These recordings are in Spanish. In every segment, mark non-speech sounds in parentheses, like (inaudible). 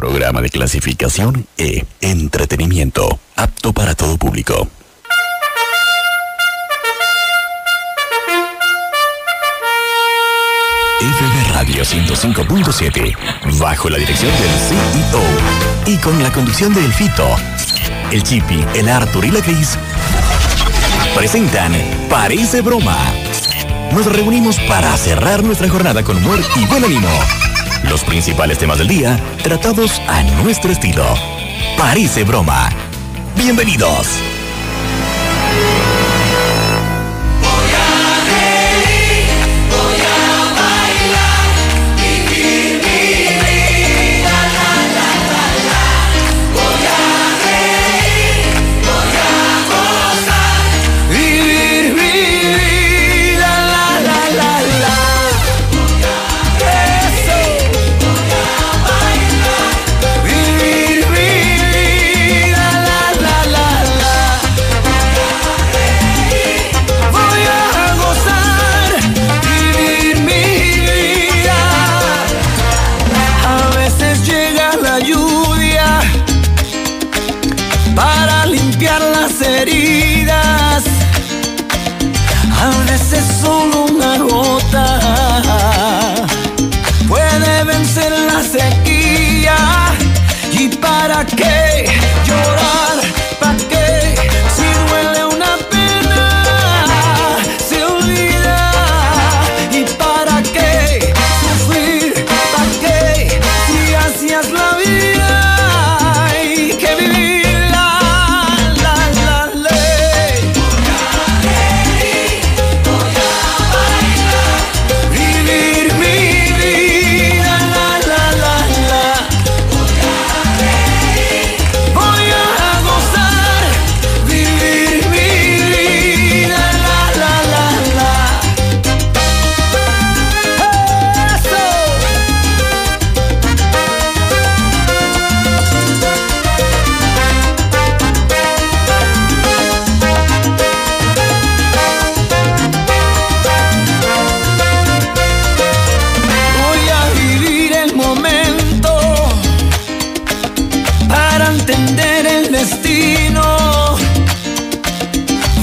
Programa de clasificación E. Entretenimiento. Apto para todo público. FB Radio 105.7, bajo la dirección del CEO y con la conducción del Fito, el Chipi, el Arthur y la Cris, presentan Parece Broma. Nos reunimos para cerrar nuestra jornada con humor y buen ánimo. Los principales temas del día tratados a nuestro estilo. Parece Broma. Bienvenidos.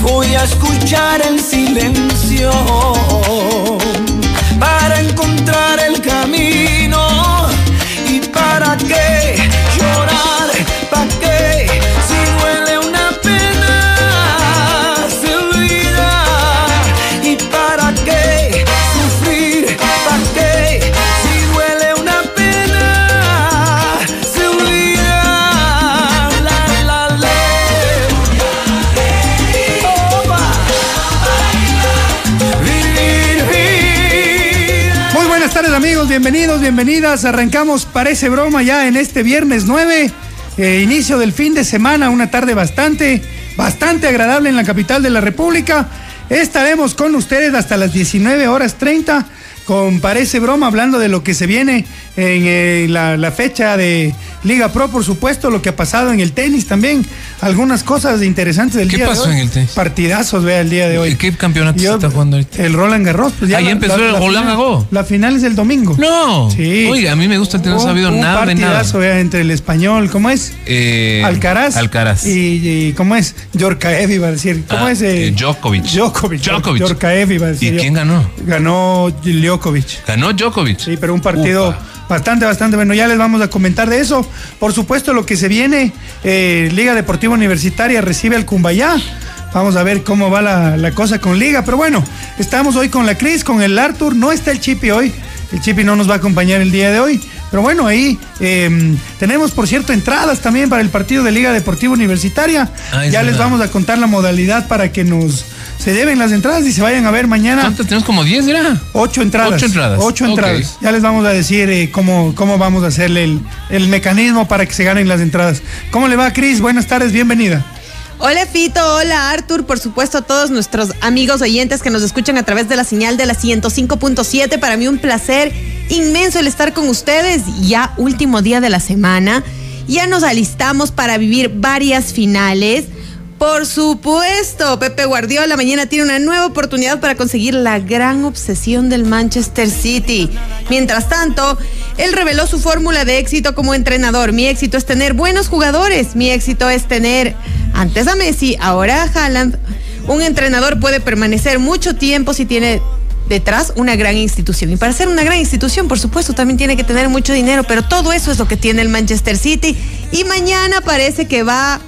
Voy a escuchar el silencio para encontrar el camino. Bienvenidos, bienvenidas. Arrancamos, parece broma, ya en este viernes 9, eh, inicio del fin de semana, una tarde bastante, bastante agradable en la capital de la República. Estaremos con ustedes hasta las 19 horas 30 con Parece Broma, hablando de lo que se viene en eh, la, la fecha de Liga Pro, por supuesto, lo que ha pasado en el tenis también, algunas cosas interesantes del ¿Qué día pasó de hoy. en el tenis? Partidazos, vea, el día de hoy. ¿Qué campeonato se está jugando ahorita? El Roland Garros. Pues ya empezó el Roland Garros. La final es el domingo. No. Sí. Oiga, a mí me gusta el tenis, no sabido un nada de nada. partidazo, vea, entre el español, ¿cómo es? Eh, Alcaraz. Alcaraz. Y, y ¿cómo es? Yorkaev iba a decir. ¿Cómo Ah, es? eh? eh, Djokovic. Djokovic. Djokovic. Yorkaev iba a decir. ¿Y quién ganó? Ganó Djokovic. Ganó Djokovic. Sí, pero un partido bastante, bastante bueno. Ya les vamos a comentar de eso. Por supuesto, lo que se viene, eh, Liga Deportiva Universitaria recibe al Cumbayá. Vamos a ver cómo va la, la cosa con Liga. Pero bueno, estamos hoy con la Cris, con el Arthur. No está el Chipi hoy. El Chipi no nos va a acompañar el día de hoy. Pero bueno, ahí eh, tenemos, por cierto, entradas también para el partido de Liga Deportiva Universitaria. Ah, ya les verdad. vamos a contar la modalidad para que nos se lleven las entradas y se vayan a ver mañana. ¿Cuántas tenemos? Como 10, ¿era? Ocho entradas. Ocho entradas. Ocho Ok. entradas. Ya les vamos a decir eh, cómo, cómo vamos a hacerle el, el mecanismo para que se ganen las entradas. ¿Cómo le va, Cris? Buenas tardes, bienvenida. Hola Fito, hola Arthur, por supuesto a todos nuestros amigos oyentes que nos escuchan a través de la señal de la 105.7. Para mí un placer inmenso el estar con ustedes. Ya último día de la semana. Ya nos alistamos para vivir varias finales. Por supuesto, Pepe Guardiola mañana tiene una nueva oportunidad para conseguir la gran obsesión del Manchester City. Mientras tanto, él reveló su fórmula de éxito como entrenador. Mi éxito es tener buenos jugadores. Mi éxito es tener antes a Messi, ahora a Haaland. Un entrenador puede permanecer mucho tiempo si tiene detrás una gran institución. Y para ser una gran institución, por supuesto, también tiene que tener mucho dinero, pero todo eso es lo que tiene el Manchester City. Y mañana parece que va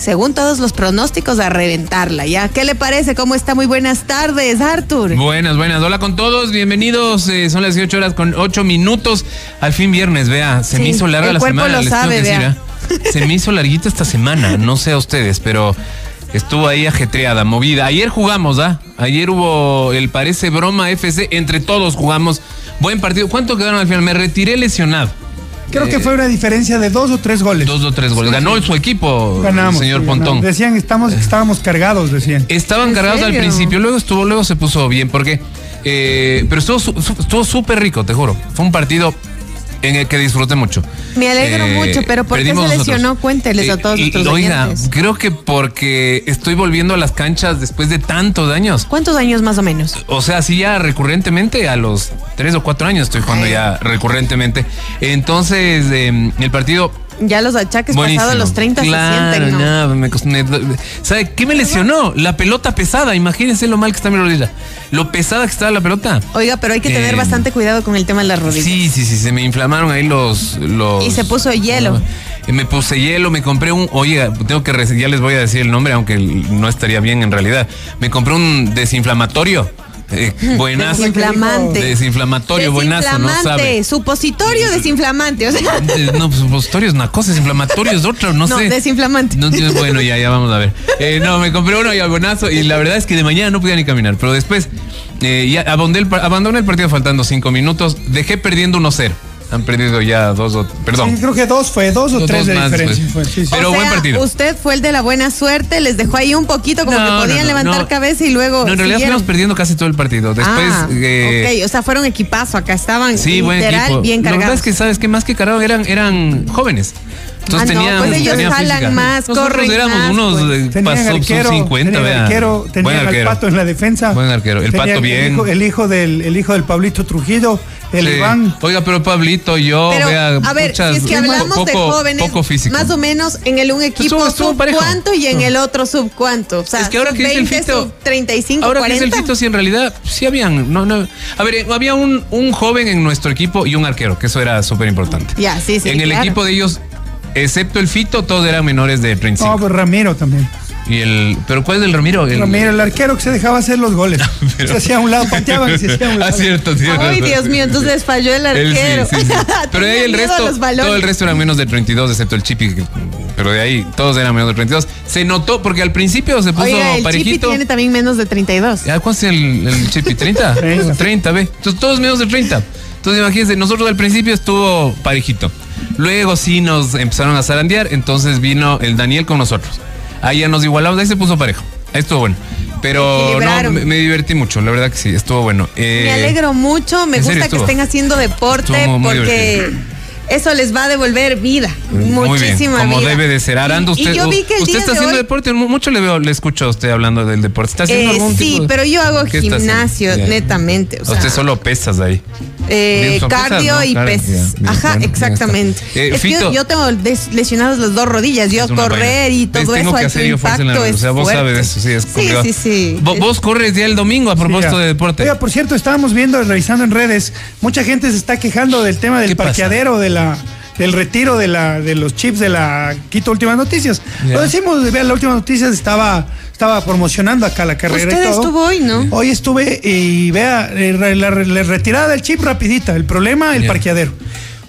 según todos los pronósticos, a reventarla, ¿ya? ¿Qué le parece? ¿Cómo está? Muy buenas tardes, Arthur. Buenas, buenas. Hola con todos, bienvenidos. Eh, son las 18 horas con 8 minutos. Al fin viernes, vea, se Sí, me hizo larga la semana. lo les tengo sabe, que decir. ¿ah? Se me hizo larguita esta semana, no sé a ustedes, pero estuvo ahí ajetreada, movida. Ayer jugamos, ¿ah? Ayer hubo el Parece Broma FC, entre todos jugamos. Buen partido. ¿Cuánto quedaron al final? Me retiré lesionado. Creo que fue una diferencia de dos o tres goles. Dos o tres goles. Ganó su equipo, Ganamos. señor sí, Pontón. ganamos. Decían estábamos, estábamos cargados, decían. Estaban ¿En cargados al principio, luego estuvo, luego se puso bien, porque eh, pero estuvo su- estuvo súper rico, te juro. Fue un partido en el que disfruté mucho. Me alegro mucho, pero ¿por qué se lesionó? Cuénteles a todos y- nuestros Oiga, oyentes. creo que porque estoy volviendo a las canchas después de tantos años. ¿Cuántos años más o menos? O sea, sí ya recurrentemente, a los tres o cuatro años estoy jugando Ay. ya recurrentemente. Entonces, eh, el partido Ya los achaques Buenísimo. pasados los 30 Claro, se sienten, ¿no? no, me ¿Sabe qué me lesionó? La pelota pesada. Imagínense lo mal que está mi rodilla. Lo pesada que está la pelota. Oiga, pero hay que tener Eh, bastante cuidado con el tema de las rodillas. Sí, sí, sí, se me inflamaron ahí los... los Y se puso hielo. Eh, Me puse hielo, me compré un... Oye, tengo que... Ya les voy a decir el nombre, aunque no estaría bien en realidad. Me compré un desinflamatorio. Eh, buenazo. Desinflamante. Desinflamatorio, buenazo, ¿no sabe? supositorio desinflamante, o sea, De- no, pues supositorio es una cosa, desinflamatorio es otra, no, No, sé. desinflamante. No, no, bueno, ya, ya vamos a ver. Eh, no, me compré uno y buenazo y la verdad es que de mañana no podía ni caminar, pero después eh, ya abandoné el, abandoné el partido faltando cinco minutos, dejé perdiendo 1-0. Han perdido ya dos o... Perdón. Sí, creo que dos fue, dos o Dos tres de más, diferencia. pues. fue, sí, sí. Pero o sea, buen partido. usted fue el de la buena suerte, les dejó ahí un poquito como No, que podían no, levantar no. cabeza y luego No, en realidad siguieron. fuimos perdiendo casi todo el partido. Después... ah, eh, ok, o sea, fueron equipazo, acá estaban Sí, buen literal equipo. bien La verdad cargados. es que, ¿sabes qué? Más que cargados eran, eran jóvenes. Entonces Ah, no, tenían, pues ellos tenían jalan física. más, Nosotros corren éramos más, unos pues. Tenían pasó sub arquero, 50, tenían vea. arquero, Buen tenían al arquero. pato en la defensa. Buen arquero. El Tenían Pato bien. El hijo, el hijo del, el hijo del Pablito Trujillo, el Sí. Iván. Oiga, pero Pablito, yo, Pero, vea, a ver, muchas- si es que hablamos poco, de jóvenes, poco físico. más o menos en el un equipo Estuvo- estuvo sub parejo. cuánto y en el otro sub cuánto. O sea, Es que ahora que dice el 20, Fito- sub 35, Ahora 40. que es el Fito, sí, en realidad, sí habían. No, no. A ver, había un, un joven en nuestro equipo y un arquero, que eso era súper importante. Ya, sí, sí. en el equipo de ellos, excepto el Fito, todos eran menores de 35. No, pues Ramiro también. y el, ¿Pero cuál es el Ramiro? El- Ramiro, el arquero que se dejaba hacer los goles. (laughs) Pero- Se hacía a un lado, pateaban y se hacía a un (laughs) lado. Ah, cierto, cierto. Ay, Dios mío, entonces falló el (laughs) Él sí, arquero. sí, sí. Pero de ahí el resto, todo el resto eran menos de 32, excepto el Chipi. Pero de ahí, todos eran menos de 32. Se notó, porque al principio se puso Oiga, el Chipi parejito. tiene también menos de 32. ¿Ya cuánto es el, el Chipi? ¿30? Treinta. 30, ve. Entonces todos menos de 30. Entonces imagínense, nosotros al principio estuvo parejito. Luego sí nos empezaron a zarandear, entonces vino el Daniel con nosotros. Ahí ya nos igualamos, ahí se puso parejo. Ahí estuvo bueno. Pero no, me, me divertí mucho, la verdad que sí, estuvo bueno. Eh, Me alegro mucho, me gusta serio, que estén haciendo deporte porque eso les va a devolver vida, Muy bien, muchísima como vida. debe de ser. Arando, usted, y yo vi que el usted día está de haciendo hoy- deporte, mu- mucho le veo, le escucho a usted hablando del deporte. ¿Está haciendo Eh, algún sí, tipo de- pero yo hago gimnasio, netamente. O sea, usted solo pesas ahí. Eh, cardio y pesas. Ajá, bueno, exactamente. Eh, es que yo, Fito. yo tengo lesionadas las dos rodillas. Yo correr vaina. y todo Tengo eso que hacer yo fuerza en la- impacto es O sea, vos fuerte. sabes eso, sí, es Sí, complicado. sí, sí. Vo- Vos corres ya el domingo a propósito de deporte. Oiga, por cierto, estábamos viendo, revisando en redes, mucha gente se está quejando del tema del parqueadero, de la, del retiro de, la, de los chips de la Quito Últimas Noticias. Lo decimos, vean, la Última Noticias estaba, estaba promocionando acá la carrera Usted y todo. estuvo hoy, ¿no? Hoy estuve y vea, eh, la, la- la retirada del chip rapidita. El problema, el parqueadero.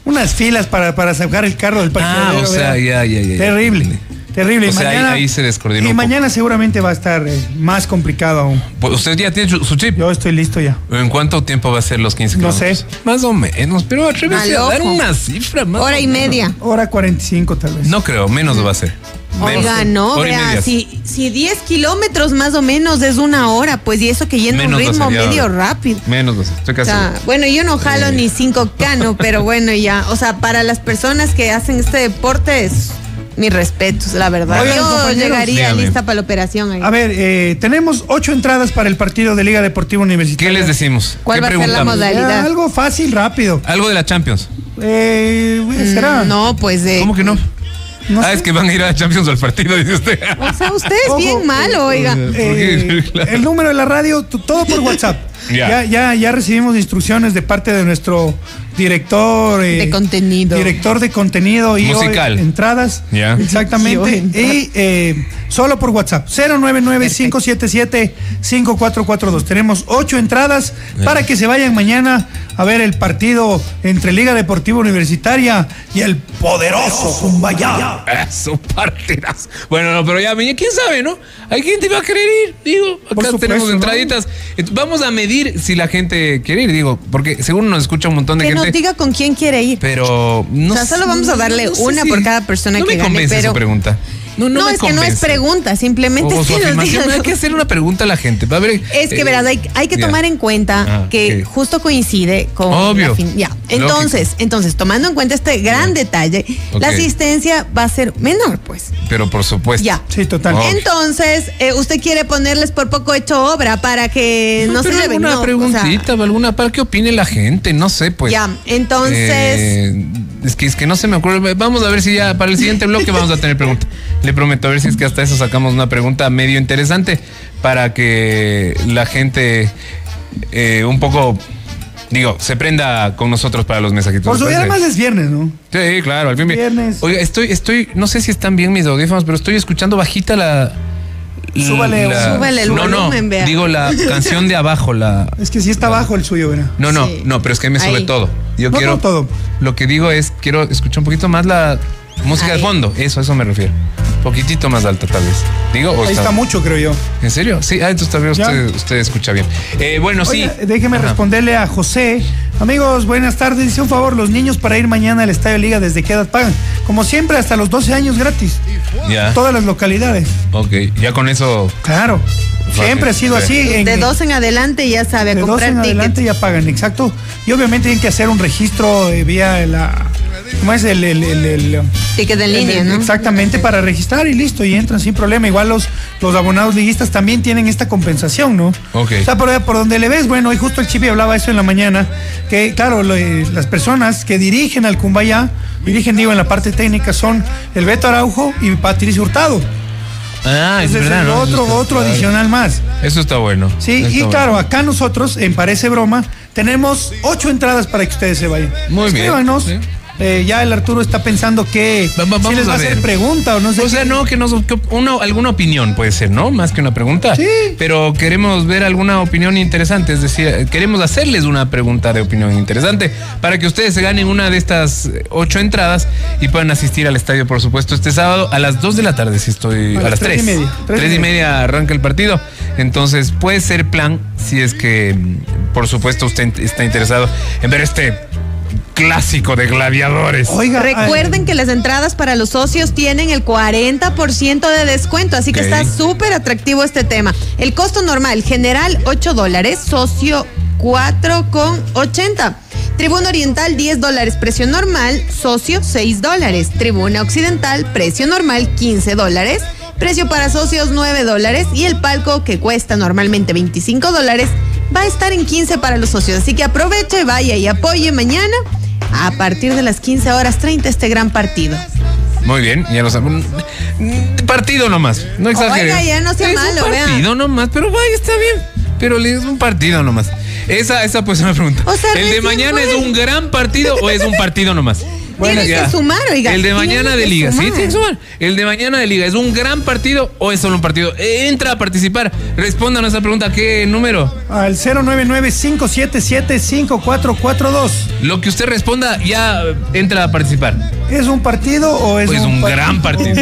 Unas filas para, para sacar el carro del parqueadero. Ah, o sea, ya, ya, ya. Terrible. Terrible. O Y sea, ahí- mañana- ahí se descoordinó Y poco. mañana seguramente va a estar eh, más complicado aún. Pues usted ya tiene su chip. Yo estoy listo ya. ¿En cuánto tiempo va a ser los 15 No kilómetros? sé. Más o menos, pero atrévese a dar una cifra más. Hora o y menos. media. Hora 45 tal vez. No creo, menos va a ser. Oiga, no, vea, si, si 10 kilómetros más o menos es una hora, pues y eso que yendo a un ritmo medio rápido. Menos va a ser. Estoy O casi. sea, bueno, yo no jalo Eh. ni 5K, no, pero bueno, ya. O sea, para las personas que hacen este deporte es Mis respetos, la verdad. Oigan, Yo llegaría Dígame. lista para la operación. ahí. A ver, eh, tenemos ocho entradas para el partido de Liga Deportiva Universitaria. ¿Qué les decimos? ¿Cuál ¿Qué va a ser la Ya, modalidad? algo fácil, rápido. Algo de la Champions. Eh, ¿Será? No, pues de. ¿Cómo que no? No ah, sé. es que van a ir a la Champions al partido, (laughs) dice usted. O sea, usted es Ojo, bien malo, oiga. Eh, (laughs) el número de la radio, todo por (laughs) WhatsApp. Ya. ya. Ya, ya, recibimos instrucciones de parte de nuestro director eh, De contenido. Director de contenido y Musical. hoy, entradas. Exactamente. Y eh, solo por WhatsApp. 099-577-5442. Tenemos ocho entradas para que se vayan mañana a ver el partido entre Liga Deportiva Universitaria y el poderoso Cumbayá. Eso, partidas. Bueno, no, pero ya, quién sabe, ¿no? Hay gente que va a querer ir, digo. Acá supuesto, tenemos entraditas. Ent- Vamos a medir si la gente quiere ir, digo, porque según nos escucha un montón de gente. Nos (laughs) diga con quién quiere ir. Pero no O sea, solo vamos a darle no sé una por cada persona no que me gane, convence pero- su pregunta. No, no, No, es que no es pregunta, simplemente O que (laughs) nos digan. hay que hacer una pregunta a la gente. Va a ver, Es que eh, verás, hay, hay que ya. tomar en cuenta Ah, que justo coincide con Obvio. la fin- ya. Entonces, entonces, tomando en cuenta este gran detalle, la asistencia va a ser menor, pues. Pero por supuesto. Ya. Sí, total. Entonces, eh, usted quiere ponerles por poco hecho obra para que no, se pero lleven. alguna no, o sea, preguntita, alguna para que opine la gente, no sé, pues. Ya, entonces- Eh, es que es que no se me ocurre. Vamos a ver si ya para el siguiente bloque vamos a tener pregunta. (laughs) Le prometo a ver si es que hasta eso sacamos una pregunta medio interesante para que la gente eh, un poco digo, se prenda con nosotros para los mensajitos. Por su ¿les y parece? además es viernes, ¿no? Sí, claro, al fin. Viernes. Oiga, estoy, estoy, no sé si están bien mis audífonos, pero estoy escuchando bajita la. Súbale, la- súbale el no, volumen, no, vea. digo la canción de abajo, la. Es que sí está bajo el suyo, ¿verdad? No, no, Sí. no, pero es que me sube Ahí. todo. Yo No, quiero. no, todo. Lo que digo es, quiero escuchar un poquito más la música Ahí. de fondo. Eso, a eso me refiero. Poquitito más alta, tal vez. Digo, o Ahí está mucho, creo yo. ¿En serio? Sí, ah, entonces todavía Ya. usted, usted escucha bien. Eh, bueno, Oiga, sí. déjeme Ajá. responderle a José. Amigos, buenas tardes. Dice un favor, los niños para ir mañana al Estadio Liga, ¿desde qué edad pagan? Como siempre, hasta los 12 años gratis. Ya. Todas las localidades. Ok, ya con eso. Claro. Siempre ha sido Sí. así. en- De dos en adelante ya sabe, de 12 comprar en adelante ya pagan, exacto. Y obviamente tienen que hacer un registro eh, vía la. ¿Cómo es? El, el, el- el- Tickets en línea, el- ¿no? Exactamente, para registrar y listo, y entran sin problema. Igual los, los abonados liguistas también tienen esta compensación, ¿no? Ok. O sea, por, por donde le ves, bueno, y justo el Chipi hablaba eso en la mañana, que claro, lo- eh, las personas que dirigen al Cumbayá, dirigen, digo, en la parte técnica, son el Beto Araujo y Patricio Hurtado. Ah, es verdad, otro, está- otro claro. adicional más. Eso está bueno. Sí, Está y bueno. claro, acá nosotros, en Parece Broma, tenemos ocho entradas para que ustedes se vayan. Muy bien, Escríbanos. sí. Eh, ya el Arturo está pensando que si les va a a hacer pregunta o no sé. O sea, qué. no, que nos que alguna opinión puede ser, ¿no? Más que una pregunta. Sí. Pero queremos ver alguna opinión interesante, es decir, queremos hacerles una pregunta de opinión interesante para que ustedes se ganen una de estas eh, ocho entradas y puedan asistir al estadio, por supuesto, este sábado a las dos de la tarde, si estoy a, las las tres y media, tres y media arranca el partido. Entonces puede ser plan si es que, mm, por supuesto, usted está interesado en ver este clásico de gladiadores. Oiga, Recuerden que las entradas para los socios tienen el 40% de descuento, así que está súper atractivo este tema. El costo normal, general 8 dólares, socio 4,80. Tribuna Oriental 10 dólares, precio normal, socio 6 dólares. Tribuna Occidental, precio normal 15 dólares, precio para socios 9 dólares y el palco que cuesta normalmente 25 dólares va a estar en 15 para los socios. Así que aproveche, vaya y apoye mañana a partir de las 15 horas 30 este gran partido. Muy bien, ya lo saben. Partido nomás, no exagere. Oiga, ya no sea es malo, un partido nomás, pero vaya, está bien. Pero es un partido nomás. Esa, esa pues una pregunta. O sea, ¿El de mañana fue. es un gran partido o es un partido nomás? Tiene que sumar, oiga, El de mañana de liga, sí, sumar. tiene que sumar. El de mañana de liga, ¿es un gran partido o es solo un partido? Entra a participar. Respondan a esa pregunta. ¿Qué número? al 099-577-5442. Lo que usted responda, ya entra a participar. ¿Es un partido o es O es un, un gran partido. (laughs)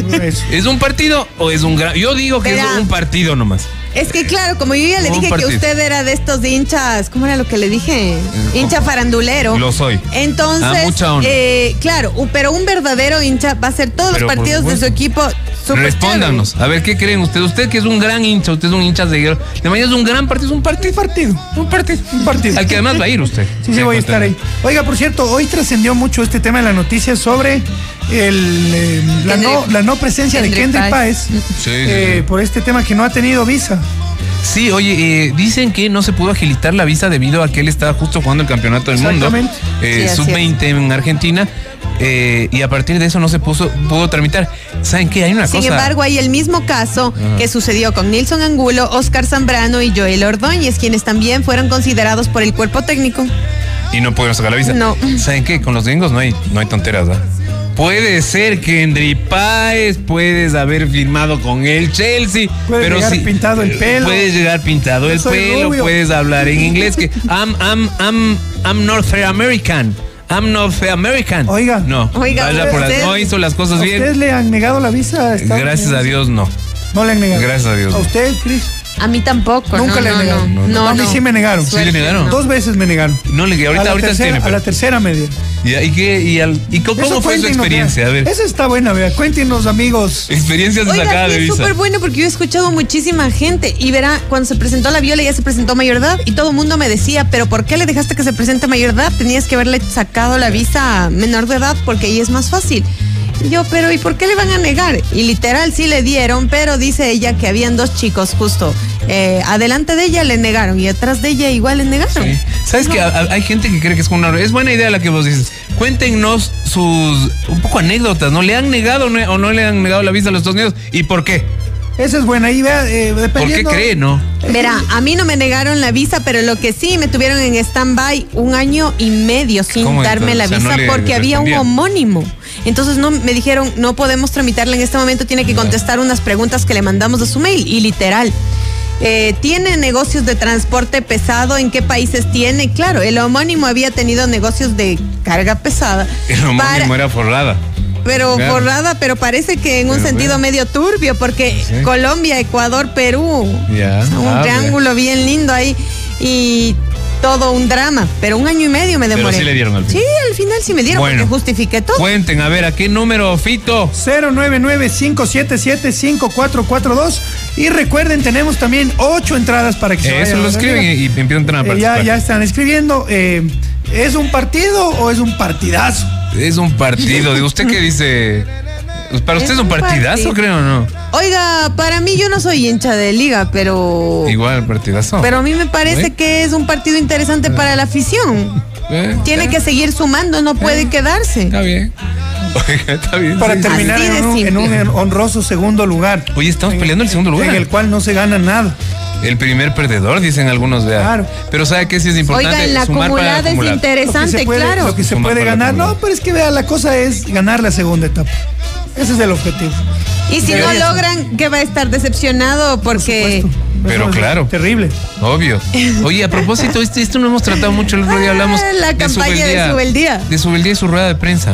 ¿Es un partido o es un gran.? Yo digo que Verá. es un partido nomás. Es que claro, como yo ya le dije que usted era de estos hinchas, ¿cómo era lo que le dije? Hincha farandulero. Lo soy. Entonces, Ah, mucha honra. eh, claro, pero un verdadero hincha va a hacer todos Pero los partidos de su equipo súper Respóndanos. A ver, ¿qué creen ustedes? Usted que es un gran hincha, usted es un hincha de De mañana es un gran partido, es un partido. partido. Un partido. Un partido. Al que además va a ir usted. Sí, sí, voy a estar ahí. Oiga, por cierto, hoy trascendió mucho este tema de la noticia sobre el, eh, la, no, la no presencia de Kendrick Páez. Páez Sí, sí, eh, sí. por este tema que no ha tenido visa. Sí, oye, eh, dicen que no se pudo agilitar la visa debido a que él estaba justo jugando el campeonato del mundo. Exactamente. eh, Sí, así Sub-20 en Argentina. eh, y a partir de eso no se puso, pudo tramitar. ¿Saben qué? Hay una Sin cosa. embargo, hay el mismo caso Ajá. que sucedió con Nilson Angulo, Oscar Zambrano y Joel Ordóñez, quienes también fueron considerados por el cuerpo técnico. Y no pudieron sacar la visa. No. ¿Saben qué? Con los gringos no hay, no hay tonteras, ¿verdad? Puede ser que Henry Páez puedes haber firmado con el Chelsea, Puede pero llegar pintado el pelo. Puedes llegar pintado Yo el pelo, rubio. puedes hablar en inglés que (laughs) I'm I'm I'm I'm North American. I'm North American. Oiga. No. Oiga, vaya por las- usted- no hizo las cosas ¿A bien. ustedes le han negado la visa? a Gracias a? Dios no. No le han negado. Gracias a Dios. ¿A usted, Cris? A mí tampoco. Nunca no, le no, negado. No, no, a mí no. sí me negaron. ¿Sí le negaron? Dos veces me negaron. No le a ahorita la ahorita tercera, tiene. a pero- la tercera me dieron. ¿Y, y qué? ¿Y, al- y cómo Eso fue su experiencia? A ver. Esa está buena, vea. Cuéntenos, amigos. Experiencias de sacada de es visa. súper bueno porque yo he escuchado muchísima gente y verá, cuando se presentó la viola ya se presentó mayor edad y todo el mundo me decía, pero ¿por qué le dejaste que se presente mayor edad? Tenías que haberle sacado la visa a menor de edad porque ahí es más fácil. Y yo, pero ¿y por qué le van a negar? Y literal sí le dieron, pero dice ella que habían dos chicos justo. Eh, adelante de ella le negaron y atrás de ella igual le negaron. Sí. ¿Sabes que hay gente que cree que es una es buena idea la que vos dices? Cuéntenos sus un poco anécdotas, ¿no? ¿Le han negado o no, o no le han negado la visa a los Estados Unidos? ¿Y por qué? Esa es buena. Y vea, eh, ¿Por qué dependiendo. cree, no? Verá, a mí no me negaron la visa, pero lo que sí me tuvieron en stand-by un año y medio sin ¿Cómo darme la entonces? O sea, visa no porque había un homónimo. Entonces no me dijeron, no podemos tramitarla en este momento, tiene que contestar unas preguntas que le mandamos de su mail. Y literal. Eh, ¿Tiene negocios de transporte pesado? ¿En qué países tiene? Claro, el homónimo había tenido negocios de carga pesada. El homónimo para- era forrada. pero Claro. borrada, pero parece que en un Pero sentido medio turbio, porque Sí. Colombia, Ecuador, Perú, Ya. un Ah, triángulo bien lindo ahí y todo un drama, pero un año y medio me Pero demoré. sí le dieron al Sí, final. al final sí me dieron Bueno. porque justifiqué todo. Cuenten, a ver, ¿a qué número, Fito? 099-577-5442. Y recuerden, tenemos también ocho entradas para que se Eso lo escriben y, y empiezan a Eh, ya, participar. ya están escribiendo. eh, ¿Es un partido o es un partidazo? Es un partido. ¿Usted qué dice? Pues Para usted es un partidazo, partido. creo, ¿no? Oiga, para mí yo no soy hincha de liga, pero Igual, partidazo. pero a mí me parece ¿Eh? que es un partido interesante para la afición. Eh, Tiene eh, que seguir sumando, no puede quedarse. Está bien. Oiga, está bien. Para sí, terminar en un, en un honroso segundo lugar. Oye, estamos En- peleando el segundo lugar. En el cual no se gana nada. El primer perdedor, dicen algunos, vea. Claro. Pero ¿sabe qué sí es importante? Oiga, en la Sumar para acumulada es. Lo interesante, se puede, claro. Lo que se Suma puede ganar. No, pero es que vea, la cosa es ganar la segunda etapa. Ese es el objetivo. Y si no Debería logran, que va a estar decepcionado porque Por. Pero claro. Terrible. Obvio. Oye, a propósito, este, esto no hemos tratado mucho. El otro día hablamos Ah, la campaña de Subeldía. De Subeldía y su rueda de prensa.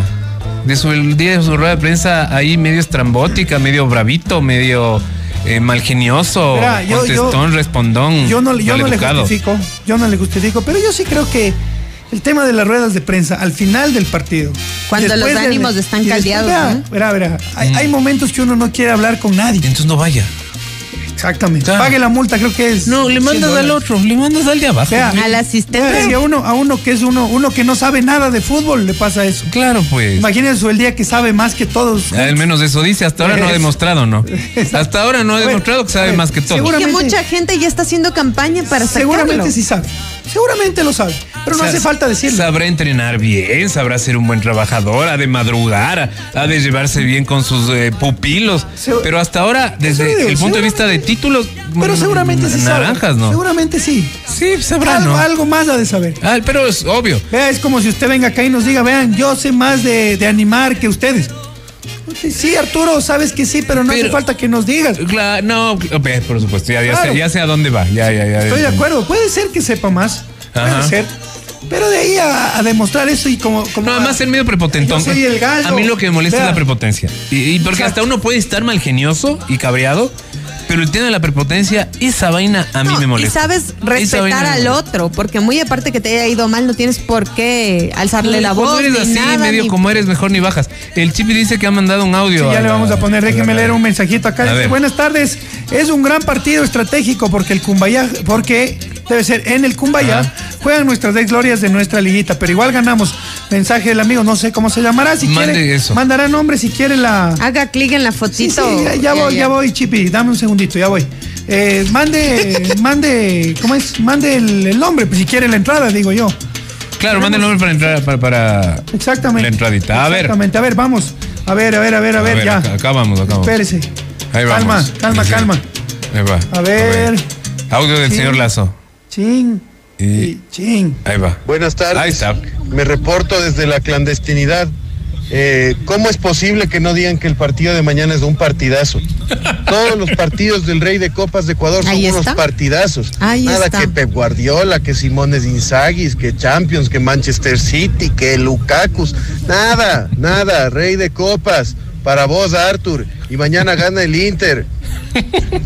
De Subeldía y su rueda de prensa ahí medio estrambótica, medio bravito, medio eh, malgenioso, Mira, yo- contestón, respondón. Yo no, yo no le justifico, yo no le justifico, pero yo sí creo que el tema de las ruedas de prensa al final del partido. Cuando después los de- ánimos están caldeados, Verá, ¿no? verá, verá, hay, Mm. hay momentos que uno no quiere hablar con nadie. Entonces no vaya. Exactamente. Claro. Pague la multa, creo que es. No, le 100 mandas al otro, le mandas al de abajo. Vea, Al asistente. vea, si a uno, a uno que es uno, uno que no sabe nada de fútbol le pasa eso. Claro, pues. Imagínense el día que sabe más que todos. Al menos eso dice, hasta ahora no ha demostrado, ¿no? Exacto. Hasta ahora no ha Bueno, demostrado que sabe ver, más que todos. seguro- que seguramente- mucha gente ya está haciendo campaña para sacarlo. Seguramente sí sabe. Seguramente lo sabe. Pero no O sea, hace falta decirlo. Sabrá entrenar bien, sabrá ser un buen trabajador, ha de madrugar, ha de llevarse bien con sus eh, pupilos. Se- pero hasta ahora, desde digo, el punto de vista de títulos, Pero mm, seguramente sí sabe. Naranjas, ¿no? Seguramente sí. Sí, sabrá, algo, ¿no? algo más ha de saber. Ah, pero es obvio. Vea, es como si usted venga acá y nos diga, vean, yo sé más de, de animar que ustedes. Sí, Arturo, sabes que sí, pero no hace falta que nos digas. Cla- no, ok, por supuesto, ya, ya Claro. sé, ya sé a dónde va. Ya, ya, ya. Estoy de acuerdo, puede ser que sepa más. Puede Ajá. ser. Pero de ahí a, a demostrar eso y como. como No, además el medio prepotentón. Yo soy el gallo. A mí lo que me molesta es la prepotencia. Y, y porque Exacto. hasta uno puede estar mal genioso y cabreado, pero el tema de la prepotencia, esa vaina a mí No, me y molesta. sabes Esa respetar al otro, porque muy aparte que te haya ido mal, no tienes por qué alzarle la voz. eres ni así, nada, medio ni- como eres, mejor ni bajas. El Chipi dice que ha mandado un audio. Sí, ya le vamos a poner, déjeme leer un mensajito acá. Dice, buenas tardes. Es un gran partido estratégico porque el Cumbayá, porque debe ser en el Cumbayá, Ajá. juegan nuestras ex glorias de nuestra liguita, pero igual ganamos. mensaje del amigo, no sé cómo se llamará. Si Mande quiere, eso. mandará nombre si quiere la. Haga clic en la fotito. sí, ya, ya voy, ya voy, Chipi, dame un segundito, ya voy. Eh, mande, (laughs) mande, ¿cómo es? Mande el, el nombre, pues si quiere la entrada, digo yo. Claro, mande el nombre para entrar para, para Exactamente. la entradita. A ver. Exactamente, a ver, vamos. A ver, a ver, a ver, a ver, ya. Acá, acá vamos, acá vamos. Espérese. Ahí calma, vamos. calma, calma. Ahí va. A ver. Audio del Sí. señor Lazo. Chin. Y- chin. Ahí va. Buenas tardes. Ahí está. Me reporto desde la clandestinidad. Eh, ¿Cómo es posible que no digan que el partido de mañana es un partidazo? (laughs) Todos los partidos del Rey de Copas de Ecuador son Ahí unos está. partidazos. Ahí Nada está. que Pep Guardiola, que Simones Inzaghi, que Champions, que Manchester City, que Lukaku. Nada, nada. Rey de Copas. Para vos, Arthur. Y mañana gana el Inter.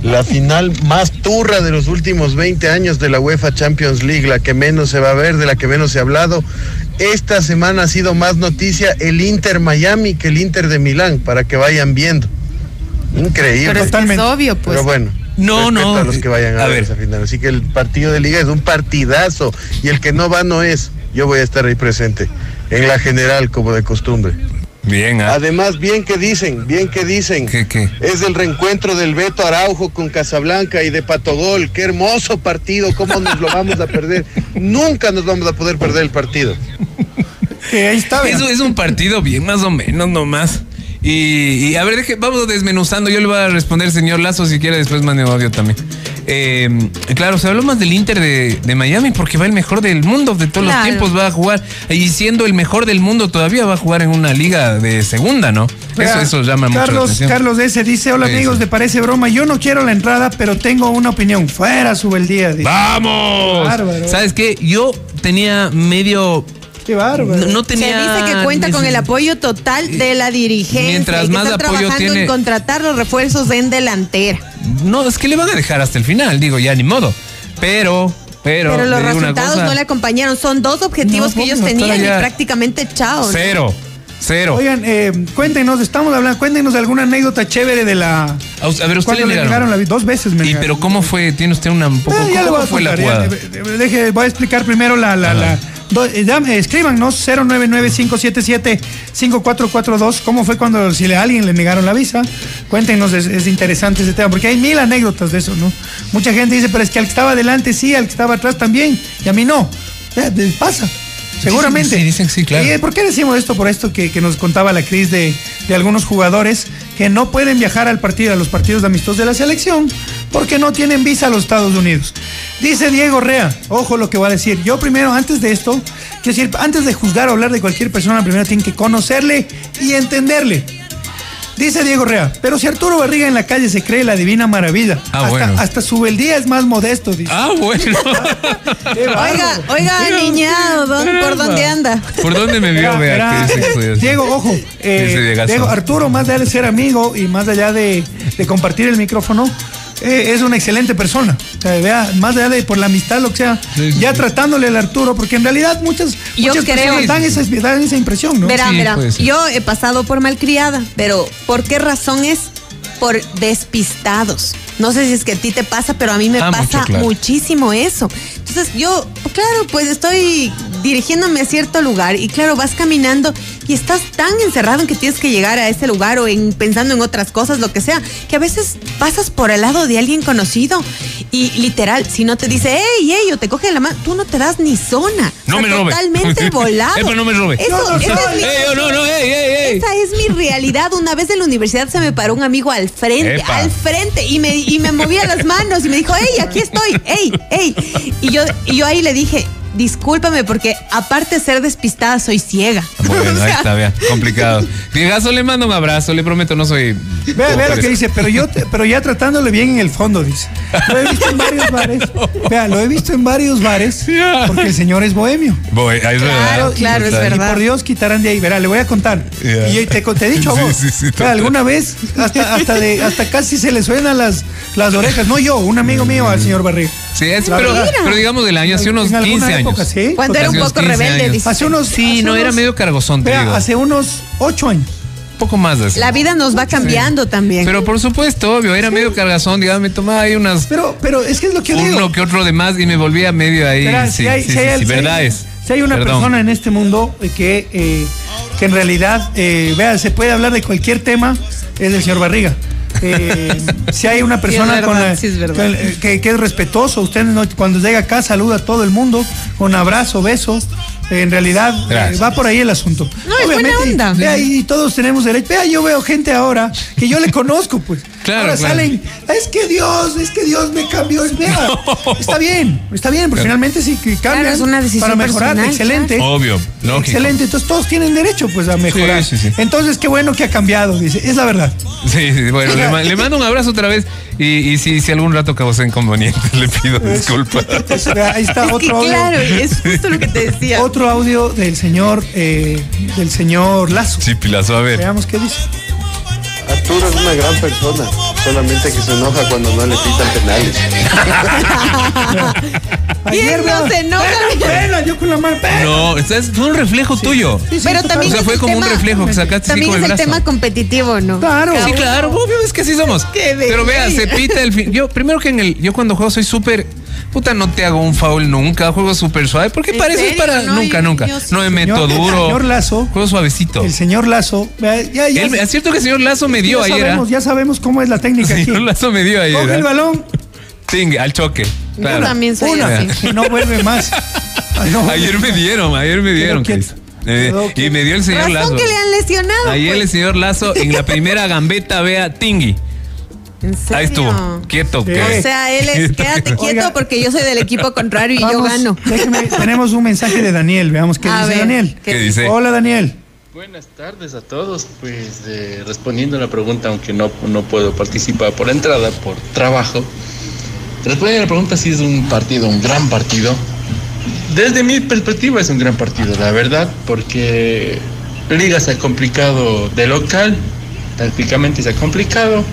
La final más turra de los últimos 20 años de la UEFA Champions League, la que menos se va a ver, de la que menos se ha hablado. Esta semana ha sido más noticia el Inter Miami que el Inter de Milán, para que vayan viendo. Increíble. Pero es, que es Totalmente. obvio, pues. Pero bueno. No, no. A los que vayan a, ver. esa final. Así que el partido de liga es un partidazo. Y el que no va no es. Yo voy a estar ahí presente. En la general, como de costumbre. Bien, ah. Además, bien que dicen, bien que dicen. ¿Qué, qué? Es el reencuentro del Beto Araujo con Casablanca y de Patogol. Qué hermoso partido, cómo nos lo vamos a perder. (laughs) Nunca nos vamos a poder perder el partido. Que ahí está, vea. Eso es un partido bien más o menos nomás. Y, y a ver, deje, vamos desmenuzando. Yo le voy a responder, señor Lazo, si quiere, después mande audio también. Eh, claro, se habló más del Inter de, de Miami porque va el mejor del mundo de todos Claro. los tiempos, va a jugar. Y siendo el mejor del mundo, todavía va a jugar en una liga de segunda, ¿no? Eso, eso llama mucho la Carlos, atención. Carlos S. dice, hola amigos, de Parece Broma, yo no quiero la entrada, pero tengo una opinión. Fuera sube el día. dice. ¡Vamos! Bárbaro. ¿Sabes qué? Yo tenía medio. Qué bárbaro. No, no Se tenía. dice que cuenta con el apoyo total de la dirigencia. Mientras y que más están apoyo trabajando tiene- en contratar los refuerzos en delantera. No, es que le van a dejar hasta el final, digo, ya ni modo. Pero, pero. Pero, los resultados cosa, no le acompañaron. Son dos objetivos No, que ellos tenían y prácticamente chao. ¿no? Cero. Cero. Oigan, eh, cuéntenos, estamos hablando, cuéntenos alguna anécdota chévere de la... a, a ver, usted le negaron. negaron la dos veces me ¿Y negaron. pero cómo fue? ¿Tiene usted una un poco? Eh, ya le voy ¿Cómo a fue la contar, jugada? deje, voy a explicar primero la... la, la do- eh, llame, escríbanos 099-577-5442. ¿Cómo fue cuando si a alguien le negaron la visa? Cuéntenos, es, es interesante ese tema, porque hay mil anécdotas de eso, ¿no? Mucha gente dice, pero es que al que estaba adelante sí, al que estaba atrás también, y a mí no. Eh, eh, pasa. Seguramente. Sí, dicen sí, claro. ¿Y eh, por qué decimos esto? Por esto que, que nos contaba la Cris de, de algunos jugadores que no pueden viajar al partido, a los partidos amistosos de la selección, porque no tienen visa a los Estados Unidos. Dice Diego Rea, ojo lo que voy a decir. Yo primero, antes de esto, quiero decir, antes de juzgar o hablar de cualquier persona, primero tienen que conocerle y entenderle. Dice Diego Rea, pero si Arturo Barriga en la calle se cree la divina maravilla, Ah, hasta, bueno. hasta su beldía es más modesto, dice. Ah, bueno. (laughs) Oiga, oiga, niñado, ¿dó- ¿por dónde anda? ¿Por dónde me vio? Vea. Diego, ojo, eh. Diego, Arturo, más allá de ser amigo y más allá de, de compartir el micrófono, eh, es una excelente persona. O sea, vea, más allá de por la amistad, lo que sea, Sí, sí, ya sí. tratándole al Arturo, porque en realidad muchas, Yo muchas creo- personas dan esa, dan esa impresión, ¿no? Verá, Sí, verá, yo he pasado por malcriada, pero ¿por qué razón es? Por despistados. No sé si es que a ti te pasa, pero a mí me Ah, mucho, pasa claro. muchísimo eso. Entonces yo, claro, pues estoy dirigiéndome a cierto lugar y claro, vas caminando y estás tan encerrado en que tienes que llegar a ese lugar o en pensando en otras cosas, lo que sea, que a veces pasas por el lado de alguien conocido y literal, si no te dice, hey, hey, o te coge la mano, tú no te das ni zona. No O sea, me robe. Totalmente (laughs) volado. Epa, no me robe. Eso, No, no esa es mi- ¡Ey, oh, no, no, ey, ey, ey! esa es mi realidad. Una vez en la universidad se me paró un amigo al frente, Epa. al frente, y me, y me movía las manos y me dijo, hey, aquí estoy, hey, hey. Y yo, y yo ahí le dije, discúlpame porque aparte de ser despistada, soy ciega. (laughs) Bueno, O ahí está, vea, complicado. (laughs) Diegazo, le mando un abrazo, le prometo, no soy. Vea, vea lo que dice, pero yo, te- pero ya tratándole bien en el fondo, dice. Lo he visto en varios (laughs) bares. Vea, lo he visto en varios bares Ya. porque el señor es bohemio. Es Claro, verdad. claro, es Total. Y verdad. por Dios quitarán de ahí. Verá, le voy a contar. Ya. Y te, te he dicho a Sí, vos. sí, sí, Vea, total. alguna vez hasta, hasta, de, hasta casi se le suenan las, las orejas. No yo, un amigo mío al señor Barriga. Sí, es, pero, verdad. pero digamos del año, hace unos En alguna 15 época, años. sí, Cuando era un poco 15 rebelde, dice. Hace unos. Sí, hace no, era medio cargozón, te Vea, digo. hace unos ocho años. Un poco más de eso. La vida nos va cambiando también. Pero por supuesto, obvio, era medio cargazón, digamos, me tomaba ahí unas. Pero, pero es que es lo que yo digo. Uno que otro de más y me volvía medio ahí. Sí, si hay, sí, si hay- sí, sí, si hay- verdad es. Si hay una Perdón. persona en este mundo eh, que, eh, que en realidad, eh, vea, se puede hablar de cualquier tema, es el señor Barriga. Eh, si hay una persona verdad, con la- sí que, que es respetuoso, usted no- cuando llega acá saluda a todo el mundo, con abrazo, beso. En realidad eh, va por ahí el asunto. No, es buena onda. Vea, y todos tenemos derecho. Vea, yo veo gente ahora que yo le (laughs) conozco, pues. Claro, ahora claro. salen, es que Dios, es que Dios me cambió. Es, vea, (laughs) está bien, está bien, porque finalmente sí que cambian es una decisión para mejorar. personal, excelente. Obvio, lógico. Excelente, entonces todos tienen derecho pues a mejorar. Sí, sí, sí. Entonces qué bueno que ha cambiado, dice, es la verdad. Sí, sí, bueno, le, ma- le mando un abrazo otra vez y, y si, si algún rato causé inconvenientes, (laughs) le pido disculpas. Vea, ahí está Es que otro audio. claro, es justo lo que te decía. Otro audio del señor eh, del señor Lazo. Sí, pilazo, a ver. Veamos qué dice. Arturo es una gran persona, solamente que se enoja cuando no le pitan penales. (laughs) ¿Quién no se enoja? Yo con la mano. No, fue un reflejo tuyo. Sí, sí, Pero también O sea, es fue como un reflejo que sacaste También con es el tema competitivo, ¿no? Claro. Sí, claro, obvio, es que así somos. Qué Pero vea, se pita el fin. Yo, primero que en el. Yo cuando juego soy súper. Puta, no te hago un foul nunca. Juego súper suave. Porque ¿En para eso es serio? para. No, nunca, yo- nunca. yo. No me meto duro. señor Lazo. Juego suavecito. El señor Lazo. Ya, ya, es cierto que el señor Lazo me dio ya ayer. ¿ah? sabemos, ya sabemos cómo es la técnica El aquí. señor Lazo me dio ayer. Coge el ¿ah? balón, Ting, al choque. Yo también soy una, así. no vuelve más. (laughs) Ay, no vuelve Ayer me dieron, ayer me dieron. Eh, y me dio el señor Razón Lazo. que le han lesionado. Ayer pues. el señor Lazo en la primera gambeta, vea, Tingui. ¿En serio? Ahí estuvo. Quieto. Sí. O sea, él es quédate quieto Oiga. porque yo soy del equipo contrario y yo gano. déjeme, tenemos un mensaje de Daniel, veamos qué A dice ver, Daniel. ¿qué ¿Qué dice? Hola Daniel. Buenas tardes a todos. Pues eh, respondiendo a la pregunta, aunque no, no puedo participar por entrada, por trabajo. Respondiendo a la pregunta si es un partido, un gran partido. Desde mi perspectiva es un gran partido, la verdad, porque Liga se ha complicado de local, tácticamente se ha complicado.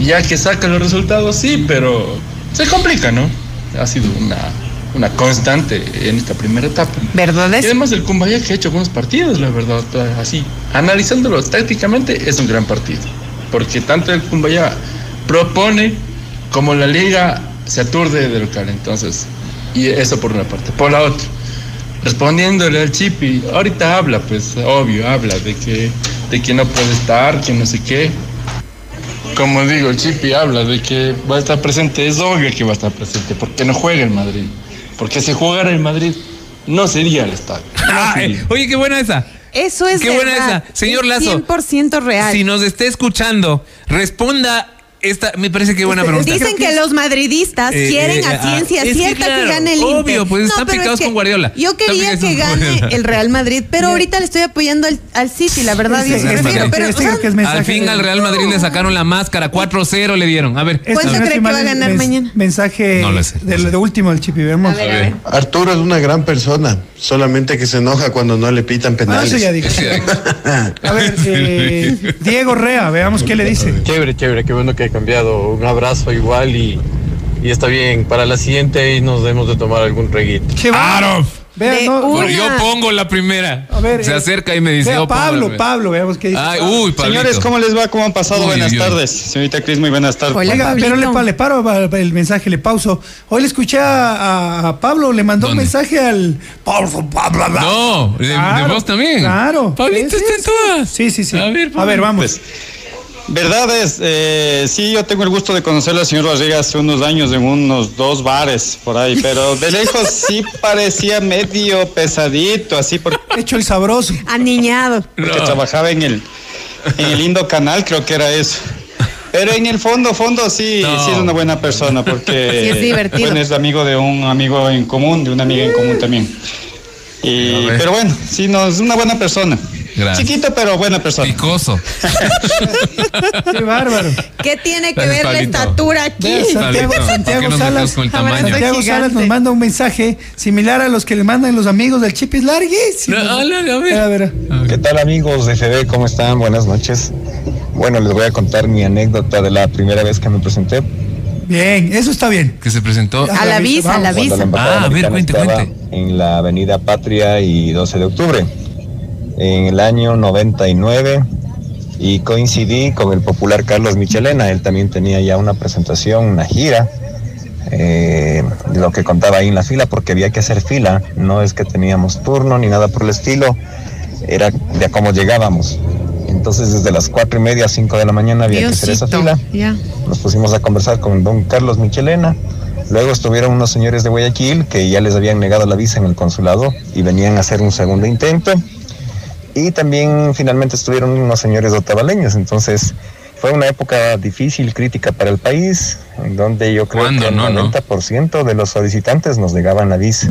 Ya que saca los resultados, sí, pero se complica, ¿no? Ha sido una, una constante en esta primera etapa. ¿Verdad Y además el Cumbaya que ha hecho buenos partidos, la verdad, así, analizándolo tácticamente es un gran partido, porque tanto el Cumbaya propone como la liga se aturde de local, entonces, y eso por una parte. Por la otra, respondiéndole al Chipi, ahorita habla, pues obvio, habla de que, de que no puede estar, que no sé qué. Como digo, el Chipi habla de que va a estar presente, es obvio que va a estar presente, porque no juega el Madrid. Porque si jugara el Madrid, no sería el estadio. (laughs) No Ah, sería. eh, oye, qué buena esa. Eso es Qué buena esa. Señor Es Lazo. 100% real. Si nos está escuchando, responda esta. Me parece que buena pregunta. Dicen que los madridistas Eh, quieren eh, a ah, ciencia es que cierta que, claro, gane el obvio, Inter. pues están pero es picados que con Guardiola. Yo Están quería que gane el Real Madrid, pero ahorita le estoy apoyando al, al City, la verdad. Este- yo este- prefiero, este- pero, este o sea, creo que es mensaje Al fin al Real Madrid le sacaron la máscara. 4-0 le dieron. A ver. Este, ¿Cuánto no cree que va a ganar mañana? Mensaje No lo sé, no de, sé. de último del Chipi, vemos. a ver, a ver. Arturo es una gran persona, solamente que se enoja cuando no le pitan Ah, penales. eso ya dije. (laughs) A ver, eh, (laughs) Diego Rea, veamos qué le dice. Chévere, chévere, qué bueno que he cambiado. Un abrazo igual y, y está bien. Para la siguiente ahí nos debemos de tomar algún reguito. Qué va. Claro. Vea, De no, una. Yo pongo la primera. A ver, Se eh, acerca y me dice. vea, la Pablo. Pablo, veamos qué dice. Ay, uy. Señores, ¿cómo les va? ¿Cómo han pasado? Uy, Buenas uy, uy. tardes. Señorita Cris, muy buenas tardes. Oiga, pero le, le paro pa- el mensaje, le pauso. Hoy le escuché a, a- a Pablo, le mandó un mensaje al Pablo, Pablo. No, de, vos también. Claro. Pablito está en sí. todas. Sí, sí, sí. A ver, a Pablo. ver, vamos. Pues, verdad es, eh, sí, yo tengo el gusto de conocer al señor Barriga hace unos años en unos dos bares por ahí, pero de (laughs) lejos sí parecía medio pesadito, así porque (laughs) Hecho el sabroso. Aniñado. No. trabajaba en el, en el lindo canal, creo que era eso. Pero en el fondo, fondo sí, No. sí es una buena persona porque (laughs) Sí, es divertido. bueno, es amigo de un amigo en común, de una amiga en común también. Y, pero bueno, sí, no, es una buena persona. Gracias. Chiquito, pero buena persona. Picoso. (laughs) Qué bárbaro. ¿Qué tiene que Gracias, ver la Pablito. estatura aquí? Vea, Santiago, Pablito, Santiago ¿por qué no me Salas, das con el Abrazo tamaño? Santiago. Salas nos manda un mensaje similar a los que le mandan los amigos del Chip, es larguísimo. No, a ver, a ver. A ver, ¿Qué tal amigos de FB? ¿Cómo están? Buenas noches. Bueno, les voy a contar mi anécdota de la primera vez que me presenté. Bien, eso está bien. Que se presentó. A la visa, a la la visa. Ah, a ver, cuente, cuente. en la avenida Patria y 12 de octubre, en el año 99, y coincidí con el popular Carlos Michelena. Él también tenía ya una presentación, una gira, eh, lo que contaba ahí en la fila, porque había que hacer fila, no es que teníamos turno ni nada por el estilo, era de a cómo llegábamos. Entonces desde las cuatro y media a cinco de la mañana había que hacer esa fila. Ya. Nos pusimos a conversar con don Carlos Michelena. Luego estuvieron unos señores de Guayaquil que ya les habían negado la visa en el consulado y venían a hacer un segundo intento. Y también finalmente estuvieron unos señores otavaleños. Entonces fue una época difícil, crítica para el país, en donde yo creo que el No, no. 90% de los solicitantes nos negaban la visa.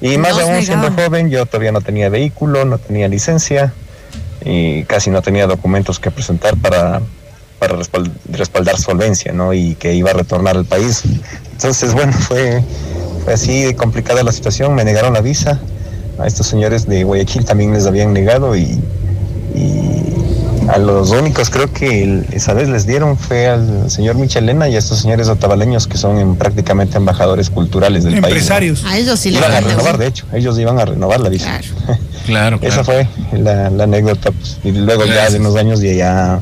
Y más Nos aún siendo negaban. joven, yo todavía no tenía vehículo, no tenía licencia y casi no tenía documentos que presentar para, para respal- respaldar solvencia, ¿no? Y que iba a retornar al país. Entonces, bueno, fue, fue así complicada la situación, me negaron la visa. A estos señores de Guayaquil también les habían negado y, y a los únicos creo que el- esa vez les dieron fue al señor Michelena y a estos señores otavaleños que son en- prácticamente embajadores culturales del país. ¿no? Empresarios. A ellos sí les Iban a renovar, de hecho, ellos iban a renovar la visa. (laughs) Claro, Esa fue la, la anécdota. pues, y luego ya de unos años ya, ya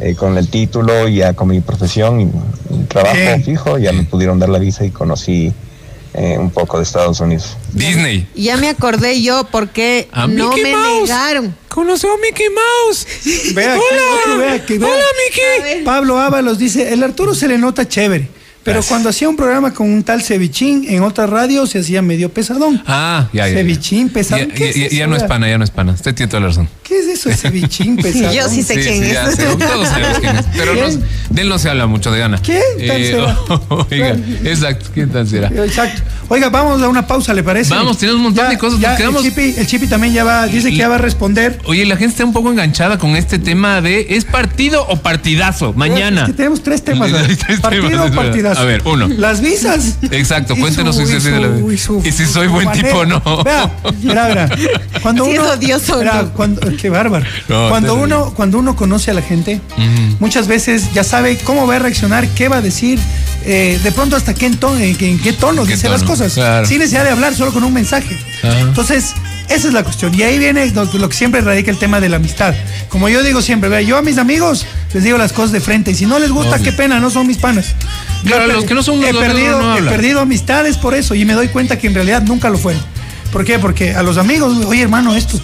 eh, con el título, ya con mi profesión y, y trabajo Bien. fijo, ya me pudieron dar la visa y conocí eh, un poco de Estados Unidos. Disney. Ya me acordé yo por qué A no Mickey me Mouse. negaron. Conoció a Mickey Mouse. Vea, que- que vea, que vea. Hola, A Mickey. Pablo Ábalos dice, el Arturo se le nota chévere, pero Gracias. cuando hacía un programa con un tal Cevichín en otra radio se hacía medio pesadón. Ah, ya, ya. ya. Cevichín, Ya, pesadón. ya, ¿Qué es ya- ya eso, no es pana, ya no es pana. Usted tiene toda la razón. ¿Qué es eso de cevichín (laughs) pesadón? Yo sí sé quién ya es. sé, todos sabemos quién es. Pero (laughs) no, de él no se habla mucho de gana. ¿Quién tal (laughs) será? oiga, exacto, ¿quién tal será? Exacto. Oiga, vamos a una pausa, ¿le parece? Vamos, tenemos un montón de cosas, ya quedamos- El chipi, el Chipi también ya va, dice que ya va a responder. Oye, la gente está un poco enganchada con este tema de ¿es partido o partidazo? Mañana. Es que tenemos tres temas. (laughs) Tres Partido temas, o partidazo. A ver, uno. Las visas. Exacto, Y cuéntenos su- si usted tiene la- y su- y si soy buen tipo o no. Vea, verá, verá. Cuando es uno, odioso no. cuando- qué bárbaro. No, cuando uno, cuando uno conoce a la gente, muchas veces ya sabe cómo va a reaccionar, qué va a decir, eh, de pronto hasta qué, en tono, en, qué- en qué tono ¿Qué dice las tono? Cosas. Claro. Sin necesidad de hablar, solo con un mensaje. Ajá. Entonces, esa es la cuestión. Y ahí viene lo, lo que siempre radica el tema de la amistad. Como yo digo siempre, vea, yo a mis amigos les digo las cosas de frente. Y si no les gusta, Obvio. qué pena, no son mis panas. Yo Claro, he los que no son he los perdido, no he perdido amistades por eso. Y me doy cuenta que en realidad nunca lo fueron. ¿Por qué? Porque a los amigos, oye hermano, esto.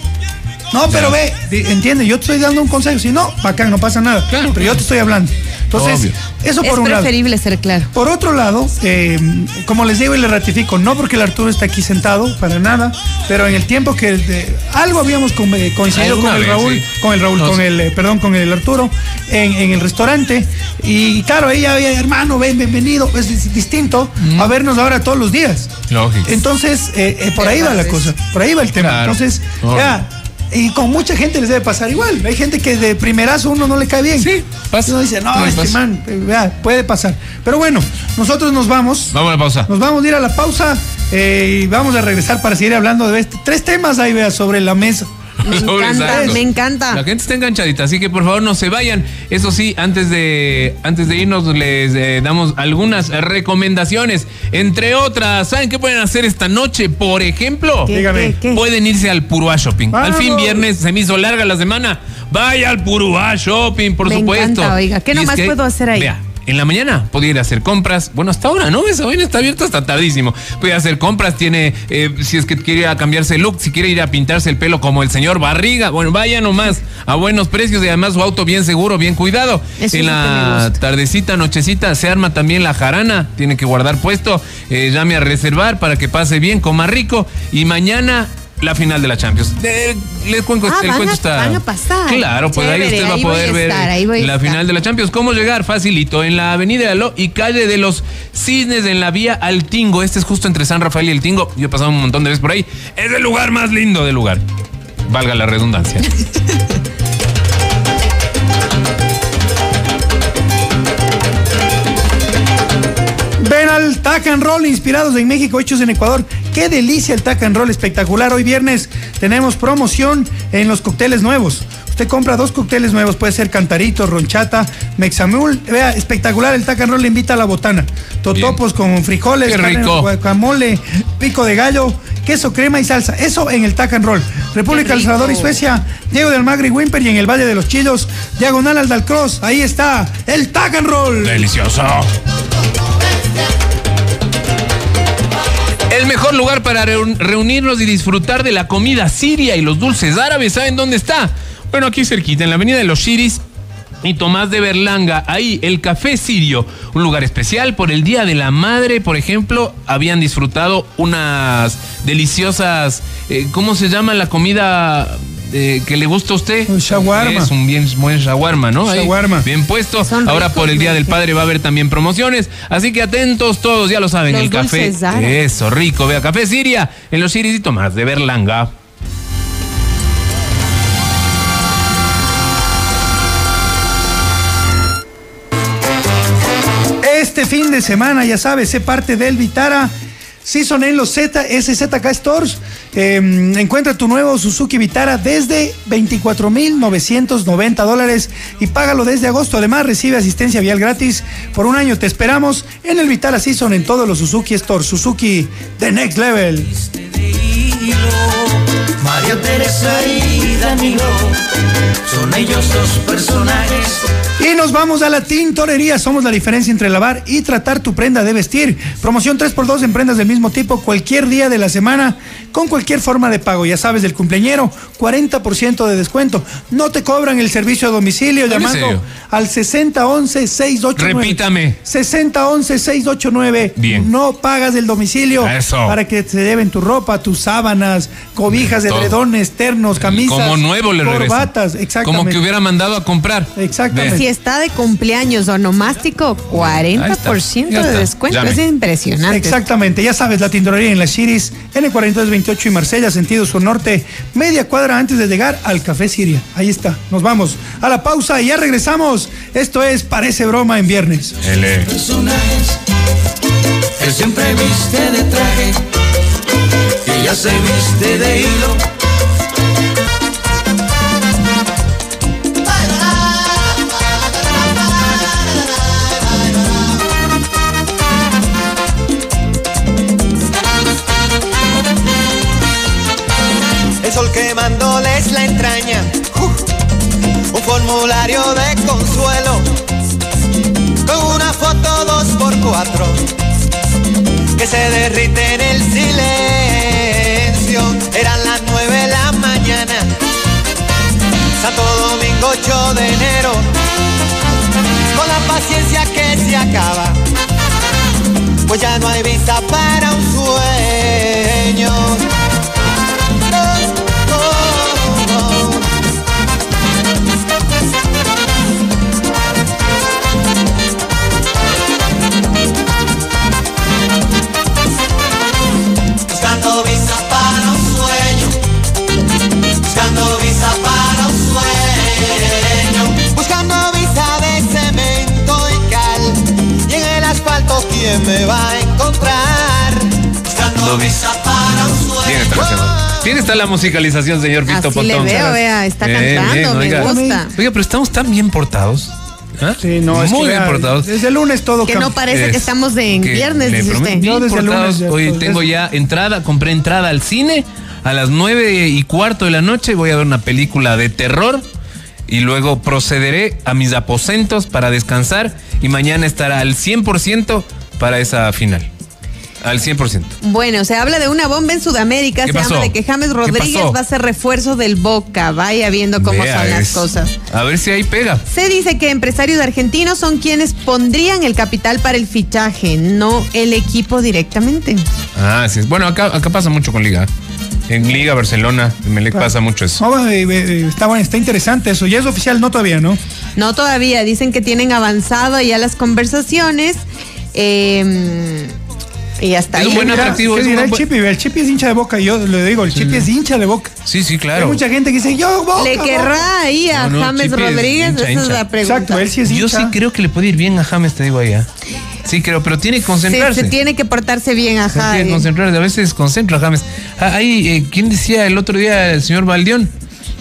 No, pero ve, di- entiende, yo te estoy dando un consejo. Si no, bacán, no pasa nada. Claro. Pero yo te estoy hablando. Entonces, Obvio. eso Es por un lado. preferible ser claro. Por otro lado, eh, como les digo y les ratifico, no porque el Arturo está aquí sentado, para nada, pero en el tiempo que de- algo habíamos eh, coincidido con el vez, Raúl, sí. con el Raúl, No, con sí. el, eh, perdón, con el Arturo, en, en el restaurante, y claro, ella había, hermano, ven, bienvenido, es dis- distinto a vernos ahora todos los días. Lógico. Entonces, eh, eh, por ahí va la cosa, por ahí va el tema. Claro. Entonces, Obvio. ya, y con mucha gente les debe pasar igual. Hay gente que de primerazo uno no le cae bien. Sí, pasa. Uno dice, no, Puede este man, eh, vea, puede pasar. Pero bueno, nosotros nos vamos. Vamos a la pausa. Nos vamos a ir a la pausa eh, y vamos a regresar para seguir hablando de este. Tres temas ahí, vea, sobre la mesa. Me (laughs) encanta, me encanta. La gente está enganchadita, así que por favor no se vayan. Eso sí, antes de, antes de irnos les eh, damos algunas recomendaciones. Entre otras, ¿saben qué pueden hacer esta noche? Por ejemplo, ¿Qué, Dígame. qué, qué? pueden irse al Purúa Shopping. Al fin viernes se me hizo larga la semana. Vaya al Purúa Shopping, por Me supuesto. encanta, oiga. ¿Qué Y es nomás que, puedo hacer ahí? Vea, en la mañana podía ir a hacer compras. Bueno, hasta ahora, ¿no? Esa vaina está abierta hasta tardísimo. Puede hacer compras, tiene, eh, si es que quiere ir a cambiarse el look, si quiere ir a pintarse el pelo como el señor Barriga. Bueno, vaya nomás a buenos precios y además su auto bien seguro, bien cuidado. Eso en la tardecita, nochecita, se arma también la jarana. Tiene que guardar puesto. Eh, llame a reservar para que pase bien, coma rico. Y mañana. La final de la Champions. Les cuento, Ah, el van cuento a- está. van a pasar. Claro, pues ahí usted va a ahí voy a poder ver estar, ahí voy a la estar. final de la Champions. ¿Cómo llegar? Facilito. En la avenida de Aló y calle de los Cisnes, en la vía al Tingo. Este es justo entre San Rafael y el Tingo. Yo he pasado un montón de veces por ahí. Es el lugar más lindo del lugar. Valga la redundancia. (laughs) Ven al Tac and Roll inspirados en México, hechos en Ecuador. Qué delicia el Tac and Roll, espectacular. Hoy viernes tenemos promoción en los cócteles nuevos. Usted compra dos cócteles nuevos, puede ser Cantarito, Ronchata, Mexamul. Vea, espectacular, el Tac and Roll le invita a la botana. Totopos con frijoles, guacamole, pico de gallo, queso, crema y salsa. Eso en el Tac and Roll. República El Salvador y. Suecia, Diego de Almagro y Wimper y en el Valle de los Chillos, diagonal al Dalcross. Ahí está el Tac and Roll. Delicioso. El mejor lugar para reun- reunirnos y disfrutar de la comida siria y los dulces árabes, ¿saben dónde está? Bueno, aquí cerquita, en la avenida de los Shiris y Tomás de Berlanga. Ahí, el Café Sirio, un lugar especial por el Día de la Madre, por ejemplo, habían disfrutado unas deliciosas, eh, ¿cómo se llama la comida eh, que le gusta a usted? Un shawarma. Es un bien buen shawarma, ¿no? Ahí, Shawarma. bien puesto. Son Ahora ricos, por el Día ¿no? del Padre va a haber también promociones, así que atentos todos, ya lo saben, Los el café. dulces árabes. Eso, rico, vea, Café Siria en los Shiris y Tomás de Berlanga. Este fin de semana, ya sabes, sé parte del Vitara. Season en los Z, Stores. Eh, encuentra tu nuevo Suzuki Vitara desde 24,990 dólares y págalo desde agosto. Además, recibe asistencia vial gratis por un año. Te esperamos en el Vitara Season en todos los Suzuki Stores. Suzuki The Next Level. María Teresa y Danilo son ellos dos personajes. Y nos vamos a la tintorería. Somos la diferencia entre lavar y tratar tu prenda de vestir. Promoción 3x2 en prendas del mismo tipo cualquier día de la semana con cualquier forma de pago. Ya sabes, del cumpleañero, 40% de descuento. No te cobran el servicio a domicilio ¿En llamando al 6011-689. Repítame. 6011-689. Bien. No pagas el domicilio Eso. para que te lleven tu ropa, tus sábanas, cobijas, Todo. edredones, ternos, camisas. Como nuevo le regresa. Corbatas, exactamente. Como que hubiera mandado a comprar. Exactamente. Si está de cumpleaños onomástico, 40% Ya de descuento. Llame. Es impresionante. Exactamente, ya sabes, la tintorería en las Chiris, N4228 y Marsella, sentido sur norte, media cuadra antes de llegar al Café Siria. Ahí está, nos vamos a la pausa y ya regresamos. Esto es Parece Broma en viernes. L. personajes. Él siempre viste de traje ella se viste de hilo. El sol quemándoles la entraña. Uf, un formulario de consuelo. Con una foto dos por cuatro. Que se derrite en el silencio. Eran las nueve de la mañana. Santo Domingo 8 de enero. Con la paciencia que se acaba. Pues ya no hay vista para un sueño. Me va a encontrar? Buscando visa para un sueño. Bien está la musicalización, señor Pito Así le Pontón. veo, vea, está cantando, me gusta. Oiga, pero estamos tan bien portados. ¿Ah? Sí, no, es Muy que bien ya portados. Desde el lunes todo Que no parece que Es estamos de en que viernes, dice usted. bien Yo desde el portados. lunes ya Hoy estoy- tengo ya entrada, compré entrada al cine a las nueve y cuarto de la noche. Voy a ver una película de terror y luego procederé a mis aposentos para descansar y mañana estará al 100% para esa final. Al 100%. Bueno, se habla de una bomba en Sudamérica. ¿Qué Se pasó? habla de que James ¿Qué Rodríguez va a ser refuerzo del Boca. Vaya viendo cómo Vea, son las es- cosas. A ver si ahí pega. Se dice que empresarios argentinos son quienes pondrían el capital para el fichaje, no el equipo directamente. Ah, sí. Bueno, acá, acá pasa mucho con Liga. En Liga, Barcelona, en Melec pasa mucho eso. No, eh, está, bueno, está interesante eso. Ya es oficial, no todavía, ¿no? No todavía, dicen que tienen avanzado ya las conversaciones. Eh, y hasta Es ahí. un buen ¿Qué dirá- atractivo, ¿Qué es un el buen- Chipi? El Chipi es hincha de boca. Yo le digo, el Chipi es hincha de boca. Sí, sí, Hay claro. mucha gente que dice, yo, boca. ¿Le Boca". querrá ahí a No, no, James Chipi es Rodríguez? hincha, Esa es la pregunta. Exacto, él sí es hincha. Yo sí creo que le puede ir bien a James, te digo allá. Sí, creo, pero tiene que Se, concentrarse. se tiene que portarse bien, Se ajá. tiene que eh. concentrarse. A veces concentra James. Ah, Ahí, eh, ¿quién decía el otro día, el señor Valdión?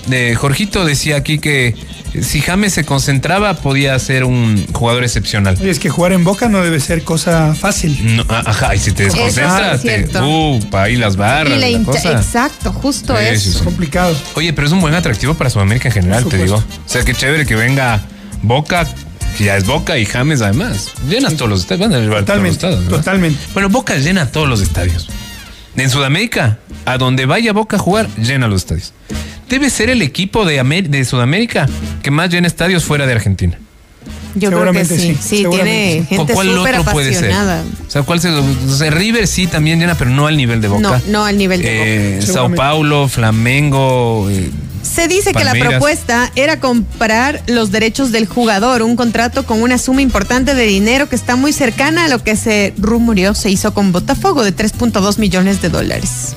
De Jorgito decía aquí que si James se concentraba podía ser un jugador excepcional. Oye, es que jugar en boca no debe ser cosa fácil. No, ah, ajá, y si te desconcentras, es te, uh, ahí las barras, Y la la hincha- cosa. exacto, justo Sí, sí, eso. sí. Complicado. Oye, pero es un buen atractivo para Sudamérica en general, te digo. O sea, qué chévere que venga Boca, que ya es Boca y James además. Llenas todos los estadios, van a llevar todos los Totalmente, estadios. ¿no? totalmente. Bueno, Boca llena todos los estadios. En Sudamérica, a donde vaya Boca a jugar, llena los estadios. Debe ser el equipo de, Amer- de Sudamérica que más llena estadios fuera de Argentina. Yo creo que sí. sí, seguramente tiene sí. gente ¿Cuál súper otro puede ser? O sea, ¿cuál se, o sea, River sí también llena, pero no al nivel de Boca. No, no al nivel de Eh, Boca. Sao. Paulo, Flamengo. eh, Se dice que la propuesta era comprar los derechos del jugador, un contrato con una suma importante de dinero que está muy cercana a lo que se rumoreó se hizo con Botafogo de 3.2 millones de dólares.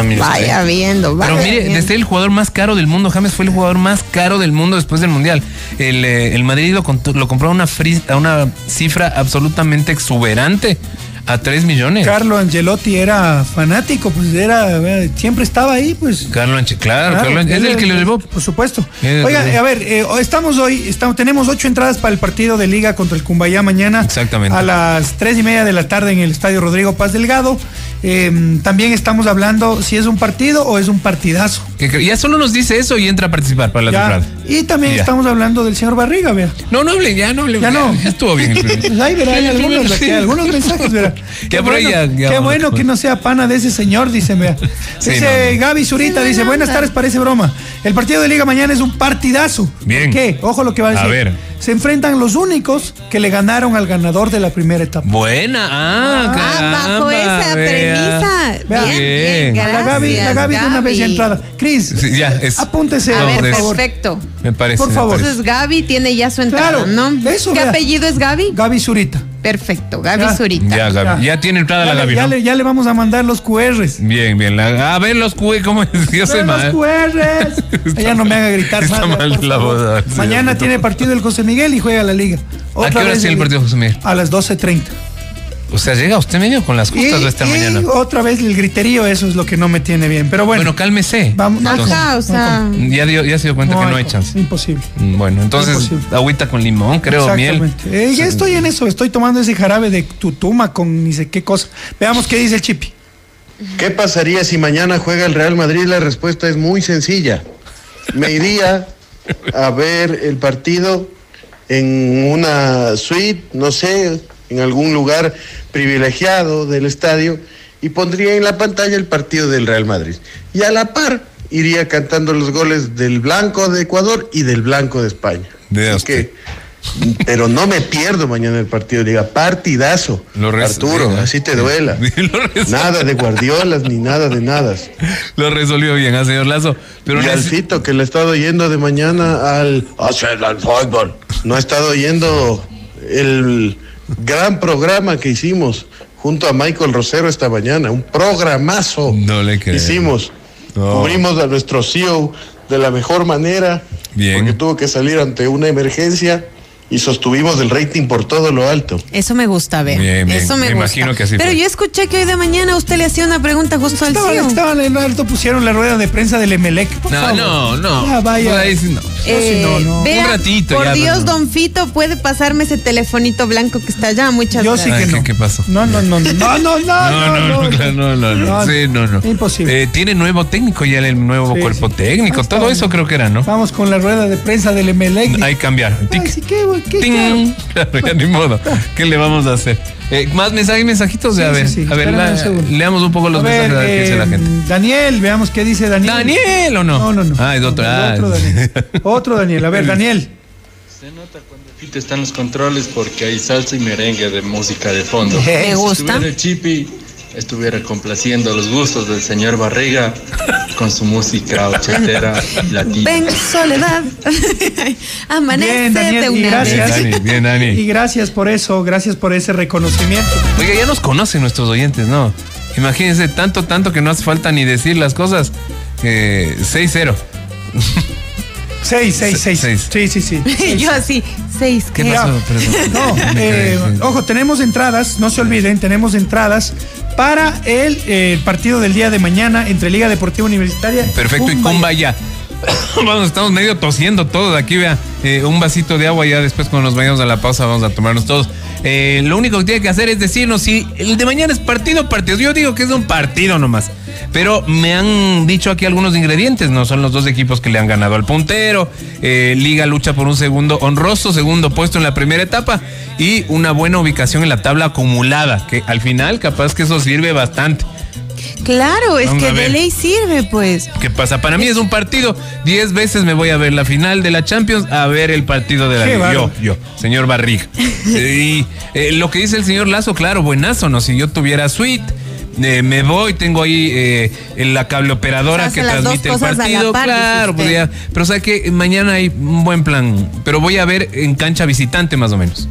Ah, Vaya usted. viendo, vaya Pero mire, viendo. desde el jugador más caro del mundo, James fue el jugador más caro del mundo después del Mundial. El, eh, el Madrid lo, lo compró a una, fri- a una cifra absolutamente exuberante, a 3 millones. Carlo Angelotti era fanático, pues era, eh, siempre estaba ahí, pues. Carlos Anche- claro, Claro, Carlo es el que lo llevó. Por supuesto. Eh, Oiga, a ver, eh, estamos hoy, estamos, tenemos ocho entradas para el partido de Liga contra el Cumbayá mañana. Exactamente. A las tres y media de la tarde en el Estadio Rodrigo Paz Delgado. Eh, también estamos hablando si es un partido o es un partidazo. Que ya solo nos dice eso y entra a participar para la Ya. temporada. Y también Ya. estamos hablando del señor Barriga, vea. No, no hable, ya no hable. Ya no. Ya estuvo bien. el primer- Pues ahí verá, hay algunos, Sí. algunos mensajes, verá. (laughs) Qué bueno, ya- ya qué bueno que no sea pana de ese señor, dice, vea. Sí, Dice no, no. Gaby Zurita, dice, buenas tardes, parece broma. El partido de Liga mañana es un partidazo. Bien. ¿Qué? Ojo lo que va a A decir. ver. Se enfrentan los únicos que le ganaron al ganador de la primera etapa. Buena, ah, Ah, bajo esa premisa. Vea. Bien, bien, Bien. la Gaby, la Gaby de una vez ya entrada. Cris, Sí, apúntese, A ver, por favor. perfecto. Me parece. Por favor. Entonces Gaby tiene ya su entrada, Claro, ¿no? eso, ¿Qué vea. apellido es Gaby? Gaby Zurita. Perfecto, Gaby Ya. Zurita. Ya, Gaby. Ya. Ya tiene entrada Ya la le, Gaby, ya, ¿no? le, ya le vamos a mandar los QRs. Bien, bien. la- a ver los QE, ¿cómo es? Yo soy Ve los. QRs. (laughs) Ella no me haga gritar Está más, mal la sí, Mañana tiene partido el José Miguel y juega la liga. ¿A qué hora tiene el partido José Miguel? A las 12.30. O sea, llega usted medio con las Y, justas de esta y mañana. otra vez el griterío, eso es lo que no me tiene bien. Pero bueno, Bueno, cálmese. vamos. no, Entonces, Ajá, o sea. ya, dio- ya se dio cuenta que no hay chance. Imposible. Mm, Bueno, entonces, Imposible. agüita con limón, creo, miel. Exactamente. Eh, ya estoy en eso, estoy tomando ese jarabe de tutuma con ni sé qué cosa. Veamos qué dice el chipi. ¿Qué pasaría si mañana juega el Real Madrid? La respuesta es muy sencilla. Me iría a ver el partido en una suite, no sé, en algún lugar privilegiado del estadio y pondría en la pantalla el partido del Real Madrid. Y a la par iría cantando los goles del blanco de Ecuador y del blanco de España. Así usted. que, pero no me pierdo mañana el partido, diga, partidazo. Lo Arturo, bien, así te duela. (laughs) Nada de guardiolas ni nada de nada. (laughs) Lo resolvió bien, ah, señor Lazo. Pero y al Fito que le he estado yendo de mañana al hacer al fútbol. No he estado yendo el gran programa que hicimos junto a Michael Rosero esta mañana. Un programazo No le creo. hicimos. No. Cubrimos a nuestro CEO de la mejor manera. Bien. Porque tuvo que salir ante una emergencia y sostuvimos el rating por todo lo alto. Eso me gusta ver. Bien, bien. Eso me, Me gusta. imagino que así Pero fue. yo escuché que hoy de mañana usted le hacía una pregunta justo al CEO. estaban en alto, pusieron la rueda de prensa del Emelec. Por No, favor. no, no. Ya vaya. Sí, no. Eh, Yo sí, no, no. Un ratito Por ya, Dios, no. don Fito, puede pasarme ese telefonito blanco que está allá. Muchas Yo sí gracias. que Ay, no. ¿qué- qué pasó? No, no, no, no, no, no, no, No, no, no, no, no, no. Sí, no, no. Imposible. Eh, tiene nuevo técnico ya el nuevo Sí, cuerpo sí. técnico. Todo eso creo que era, ¿no? Vamos con la rueda de prensa del Emelec. Hay que cambiar. Tic. Ay, sí, qué, Ting. Claro, ya ni modo. ¿Qué le vamos a hacer? Eh, más mensajes, mensajitos. Sí, a ver, sí, sí. a ver, la- un leamos un poco los A ver, mensajes que dice la eh, gente. Daniel, veamos qué dice Daniel. ¿Daniel o no? No, no, no. Ah, es otro. ah, Otro Daniel. Otro Daniel. A ver, (laughs) Daniel. Se nota cuando Fito está en los controles porque hay salsa y merengue de música de fondo. Me Si gusta. estuviera el Chipi, estuviera complaciendo los gustos del señor Barriga con su música ochentera latina. Ven, soledad. (laughs) Amanece Bien, Daniel, de una gracias. vez. Bien, Dani, bien, Y gracias por eso, gracias por ese reconocimiento. Oiga, ya nos conocen nuestros oyentes, ¿no? Imagínense, tanto, tanto que no hace falta ni decir las cosas. Eh, 6-0. (laughs) Seis, seis, seis. Seis. Sí, sí, sí. (laughs) Yo así, seis. ¿Qué ¿qué? pasó? No, eh, ojo, tenemos entradas, no se olviden, tenemos entradas para el eh, partido del día de mañana entre Liga Deportiva Universitaria. Perfecto, y Cumbaya. Cumbaya. (coughs) Vamos, estamos medio tosiendo todos aquí, vea. Eh, un vasito de agua ya después cuando nos vayamos a la pausa vamos a tomarnos todos. Eh, lo único que tiene que hacer es decirnos si el de mañana es partido partido. Yo digo que es un partido nomás. Pero me han dicho aquí algunos ingredientes, no son los dos equipos que le han ganado al puntero. Eh, Liga lucha por un segundo honroso, segundo puesto en la primera etapa y una buena ubicación en la tabla acumulada, que al final capaz que eso sirve bastante. Claro, es Vamos que de ley sirve, pues. ¿Qué pasa? Para mí es un partido. Diez veces me voy a ver la final de la Champions a ver el partido de la Liga. Yo, yo, señor Barriga. (laughs) Y eh, lo que dice el señor Lazo, claro, buenazo, ¿no? Si yo tuviera suite. eh, me voy, tengo ahí eh, en la cable operadora O sea, que transmite el partido. par, claro, podría- pero o sea que mañana hay un buen plan. Pero voy a ver en cancha visitante más o menos.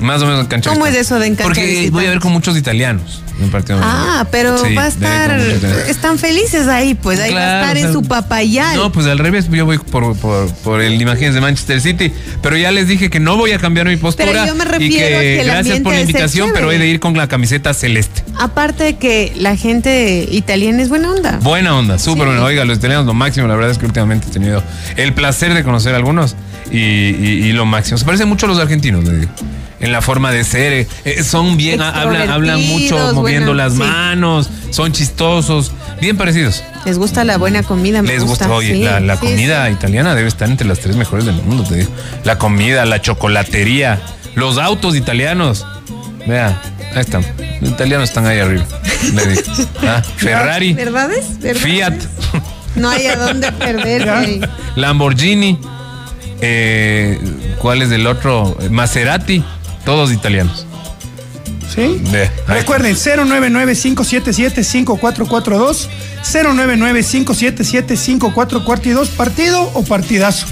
Más o menos en cancha ¿Cómo es visitante. eso de en cancha Porque visitante? voy a ver con muchos italianos. En partido. Ah, pero Sí, va a estar. Están felices ahí, pues. Ahí va a estar o en su papayal. No, pues al revés, yo voy por, por, por el Imagines de Manchester City, pero ya les dije que no voy a cambiar mi postura Pero yo me y refiero a que el gracias por la invitación, pero he de ir con la camiseta celeste. Aparte de que la gente italiana es buena onda. Buena onda, súper Sí. buena. Oiga, los italianos lo máximo, la verdad es que últimamente he tenido el placer de conocer a algunos y, y- y lo máximo. Se parecen mucho a los argentinos, le digo. En la forma de ser, eh, eh, son bien, hablan, hablan mucho moviendo bueno, las sí. manos, son chistosos, bien parecidos. Les gusta la buena comida, me Les gusta, gusta. oye, sí, la, la sí, comida italiana debe estar entre las tres mejores del mundo, te digo. La comida, la chocolatería, los autos italianos. Vea, ahí están. Los italianos están ahí arriba. Le digo. (laughs) Ah. Ferrari, ¿Verdades? ¿Verdades? Fiat, No hay a dónde perderse. (laughs) Lamborghini. eh, ¿Cuál es el otro? Maserati. Todos italianos. ¿Sí? Vea, ahí Recuerden, 099-577-5442, 099-577-5442, partido o partidazo.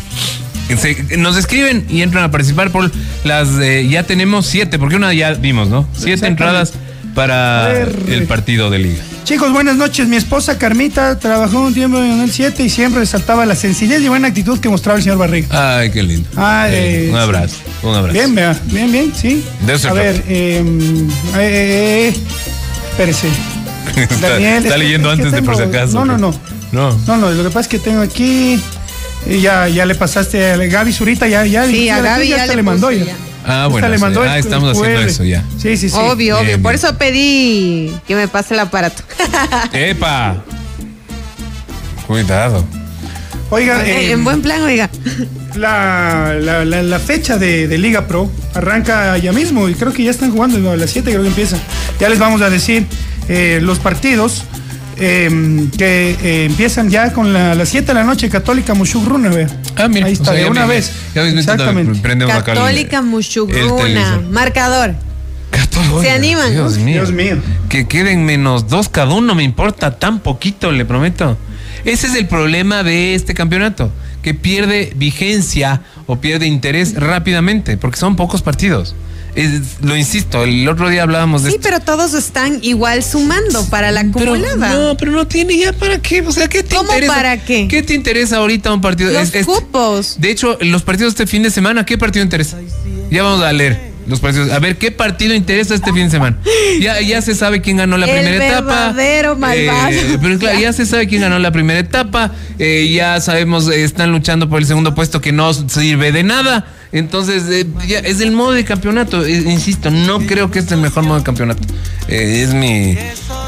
Se- nos escriben y entran a participar por las eh, ya tenemos siete, porque una ya vimos, ¿no? Siete entradas para el partido de liga. Chicos, buenas noches. Mi esposa Carmita trabajó un tiempo en el 7 y siempre resaltaba la sencillez y buena actitud que mostraba el señor Barriga. Ay, qué lindo. Eh, eh, un abrazo, un abrazo. Bien, vea, bien, bien, sí. De eso A ver, eh, eh, eh, espérese. (laughs) está, Daniel, está leyendo es que antes de por si acaso. No, no, no. No. No, no, lo que pasa es que tengo aquí. eh, ya, ya le pasaste a Gaby Zurita, ya, ya. Sí, a ya, Gaby ya hasta le le mandó puse ya. Ah, bueno. le sí. mandó ah, el estamos haciendo eso ya. Sí, sí, sí. Obvio, obvio. Bien, Por eso pedí que me pase el aparato. (laughs) ¡Epa! Cuidado. Oiga, Eh, eh, en buen plan, oiga. la, la, la, la fecha de, de Liga Pro arranca ya mismo y creo que ya están jugando ¿no? a las 7 creo que empieza. Ya les vamos a decir eh, los partidos eh, que eh, empiezan ya con la- las 7 de la noche Católica Mushuk Runa, vea. Ah, mira. Ahí está, o sea, de una vez. Ya Exactamente. acá Católica el Mushugruna. Marcador. Católica. ¿Se animan? Dios mío. Dios mío. Que queden menos dos cada uno, me importa tan poquito, le prometo. Ese es el problema de este campeonato, que pierde vigencia o pierde interés rápidamente, porque son pocos partidos. Es- lo insisto, el otro día hablábamos de Sí, esto. pero todos están igual sumando para la Pero, acumulada. no, pero no tiene ya para qué. O sea, ¿qué te ¿Cómo interesa? para qué? ¿Qué te interesa ahorita un partido? Los Es- es- cupos. de hecho, los partidos este fin de semana, ¿qué partido interesa? Ya vamos a leer los partidos. A ver, ¿qué partido interesa este fin de semana? Ya, ya se sabe quién ganó la El primera etapa. verdadero malvado. Eh, pero claro, ya se sabe quién ganó la primera etapa. eh, ya sabemos, eh, están luchando por el segundo puesto que no sirve de nada. Entonces, eh, ya es el modo de campeonato. Eh, insisto, no creo que este es el mejor modo de campeonato. Eh, es mi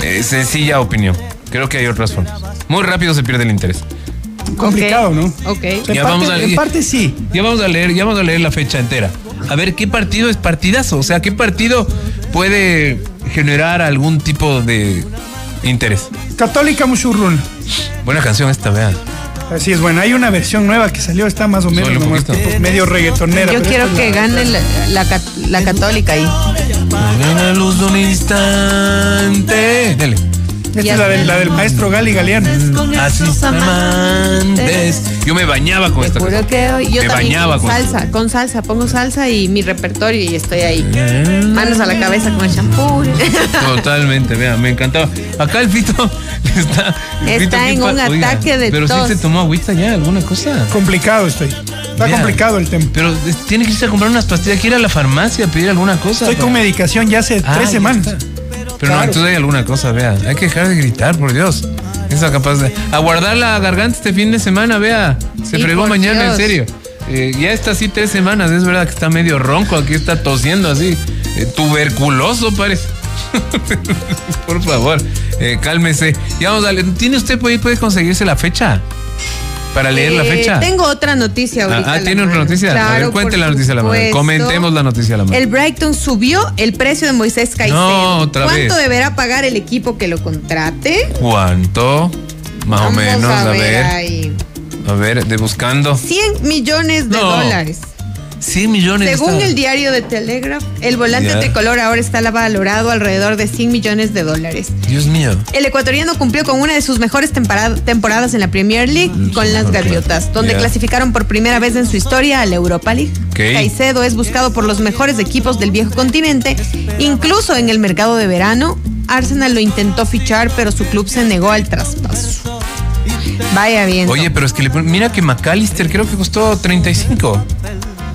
eh, sencilla opinión. Creo que hay otras formas. Muy rápido se pierde el interés. Complicado, ¿no? Ok. En, Ya parte, vamos a- en parte sí. Ya vamos a leer, ya vamos a leer la fecha entera. A ver qué partido es partidazo, o sea, qué partido puede generar algún tipo de interés. Católica Mushuk Runa. Buena canción esta, vea. Así es, bueno, hay una versión nueva que salió, está más o menos nomás, tipo medio reggaetonera. Yo quiero que la- gane la, la, ca- la católica ahí. La luz de un instante. Dele. Esta es la del, la del maestro Gali Galeano. Así amantes. Yo me bañaba con esta Juro canción. que hoy yo Me también bañaba con con salsa, con salsa, pongo salsa y mi repertorio y estoy ahí. Manos a la cabeza con el shampoo. (laughs) Totalmente, vea, me encantaba. acá el Fito (laughs) está. el Está Fito, en ¿qué un pa- oiga, ataque de Pero tos. sí se tomó agüita ya, alguna cosa. Complicado estoy. Está complicado el tema. Pero tiene que irse a comprar unas pastillas, que ir a la farmacia a pedir alguna cosa. Estoy con medicación ya hace Ah, tres ya semanas. está. Pero no, entonces hay alguna cosa, vea. Hay que dejar de gritar, por Dios. Esa capaz de. Aguardar la garganta este fin de semana, vea. Se fregó mañana, en serio. Eh, ya está así tres semanas. Es verdad que está medio ronco. Aquí está tosiendo así. Eh, tuberculoso parece. (laughs) por favor, eh, cálmese. Ya vamos a. ¿Tiene usted puede, puede conseguirse la fecha? Para leer la Eh, fecha. Tengo otra noticia Ah, ahorita. ah, tiene otra noticia. a ver, cuente la noticia a la mano. Comentemos la noticia a la mano. El Brighton subió el precio de Moisés Caicedo. No, otra ¿Cuánto vez. deberá pagar el equipo que lo contrate? ¿Cuánto? Más o menos, a a ver. A ver, de buscando. 100 millones de No. dólares. 100 millones. Según el diario de Telegraph, el volante tricolor ahora está valorado alrededor de 100 millones de dólares. Dios mío. El ecuatoriano cumplió con una de sus mejores tempora- temporadas en la Premier League con las Gaviotas, donde clasificaron por primera vez en su historia a la Europa League. Ok. Caicedo es buscado por los mejores equipos del viejo continente, incluso en el mercado de verano. Arsenal lo intentó fichar, pero su club se negó al traspaso. Vaya bien. Oye, pero es que le mira que McAllister creo que costó 35.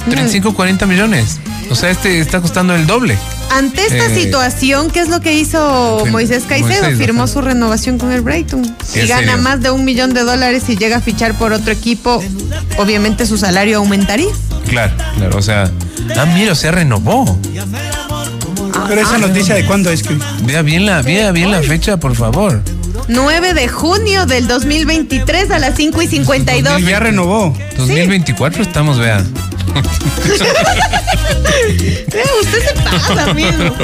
35, 40 millones. O sea, este está costando el doble. Ante esta Eh, situación, ¿qué es lo que hizo que- Moisés Caicedo? Moisés, Firmó ajá. su renovación con el Brighton. Si ¿En gana serio? más de un millón de dólares y llega a fichar por otro equipo, obviamente su salario aumentaría. Claro, claro. O sea, ah, mira, o sea, renovó. Pero esa noticia de cuándo es que. Vea bien la, vea bien la fecha, por favor. 9 de junio del 2023 a las 5 y 52. Ya renovó. 2024 estamos, vea. Eh, usted se pasa, amigo.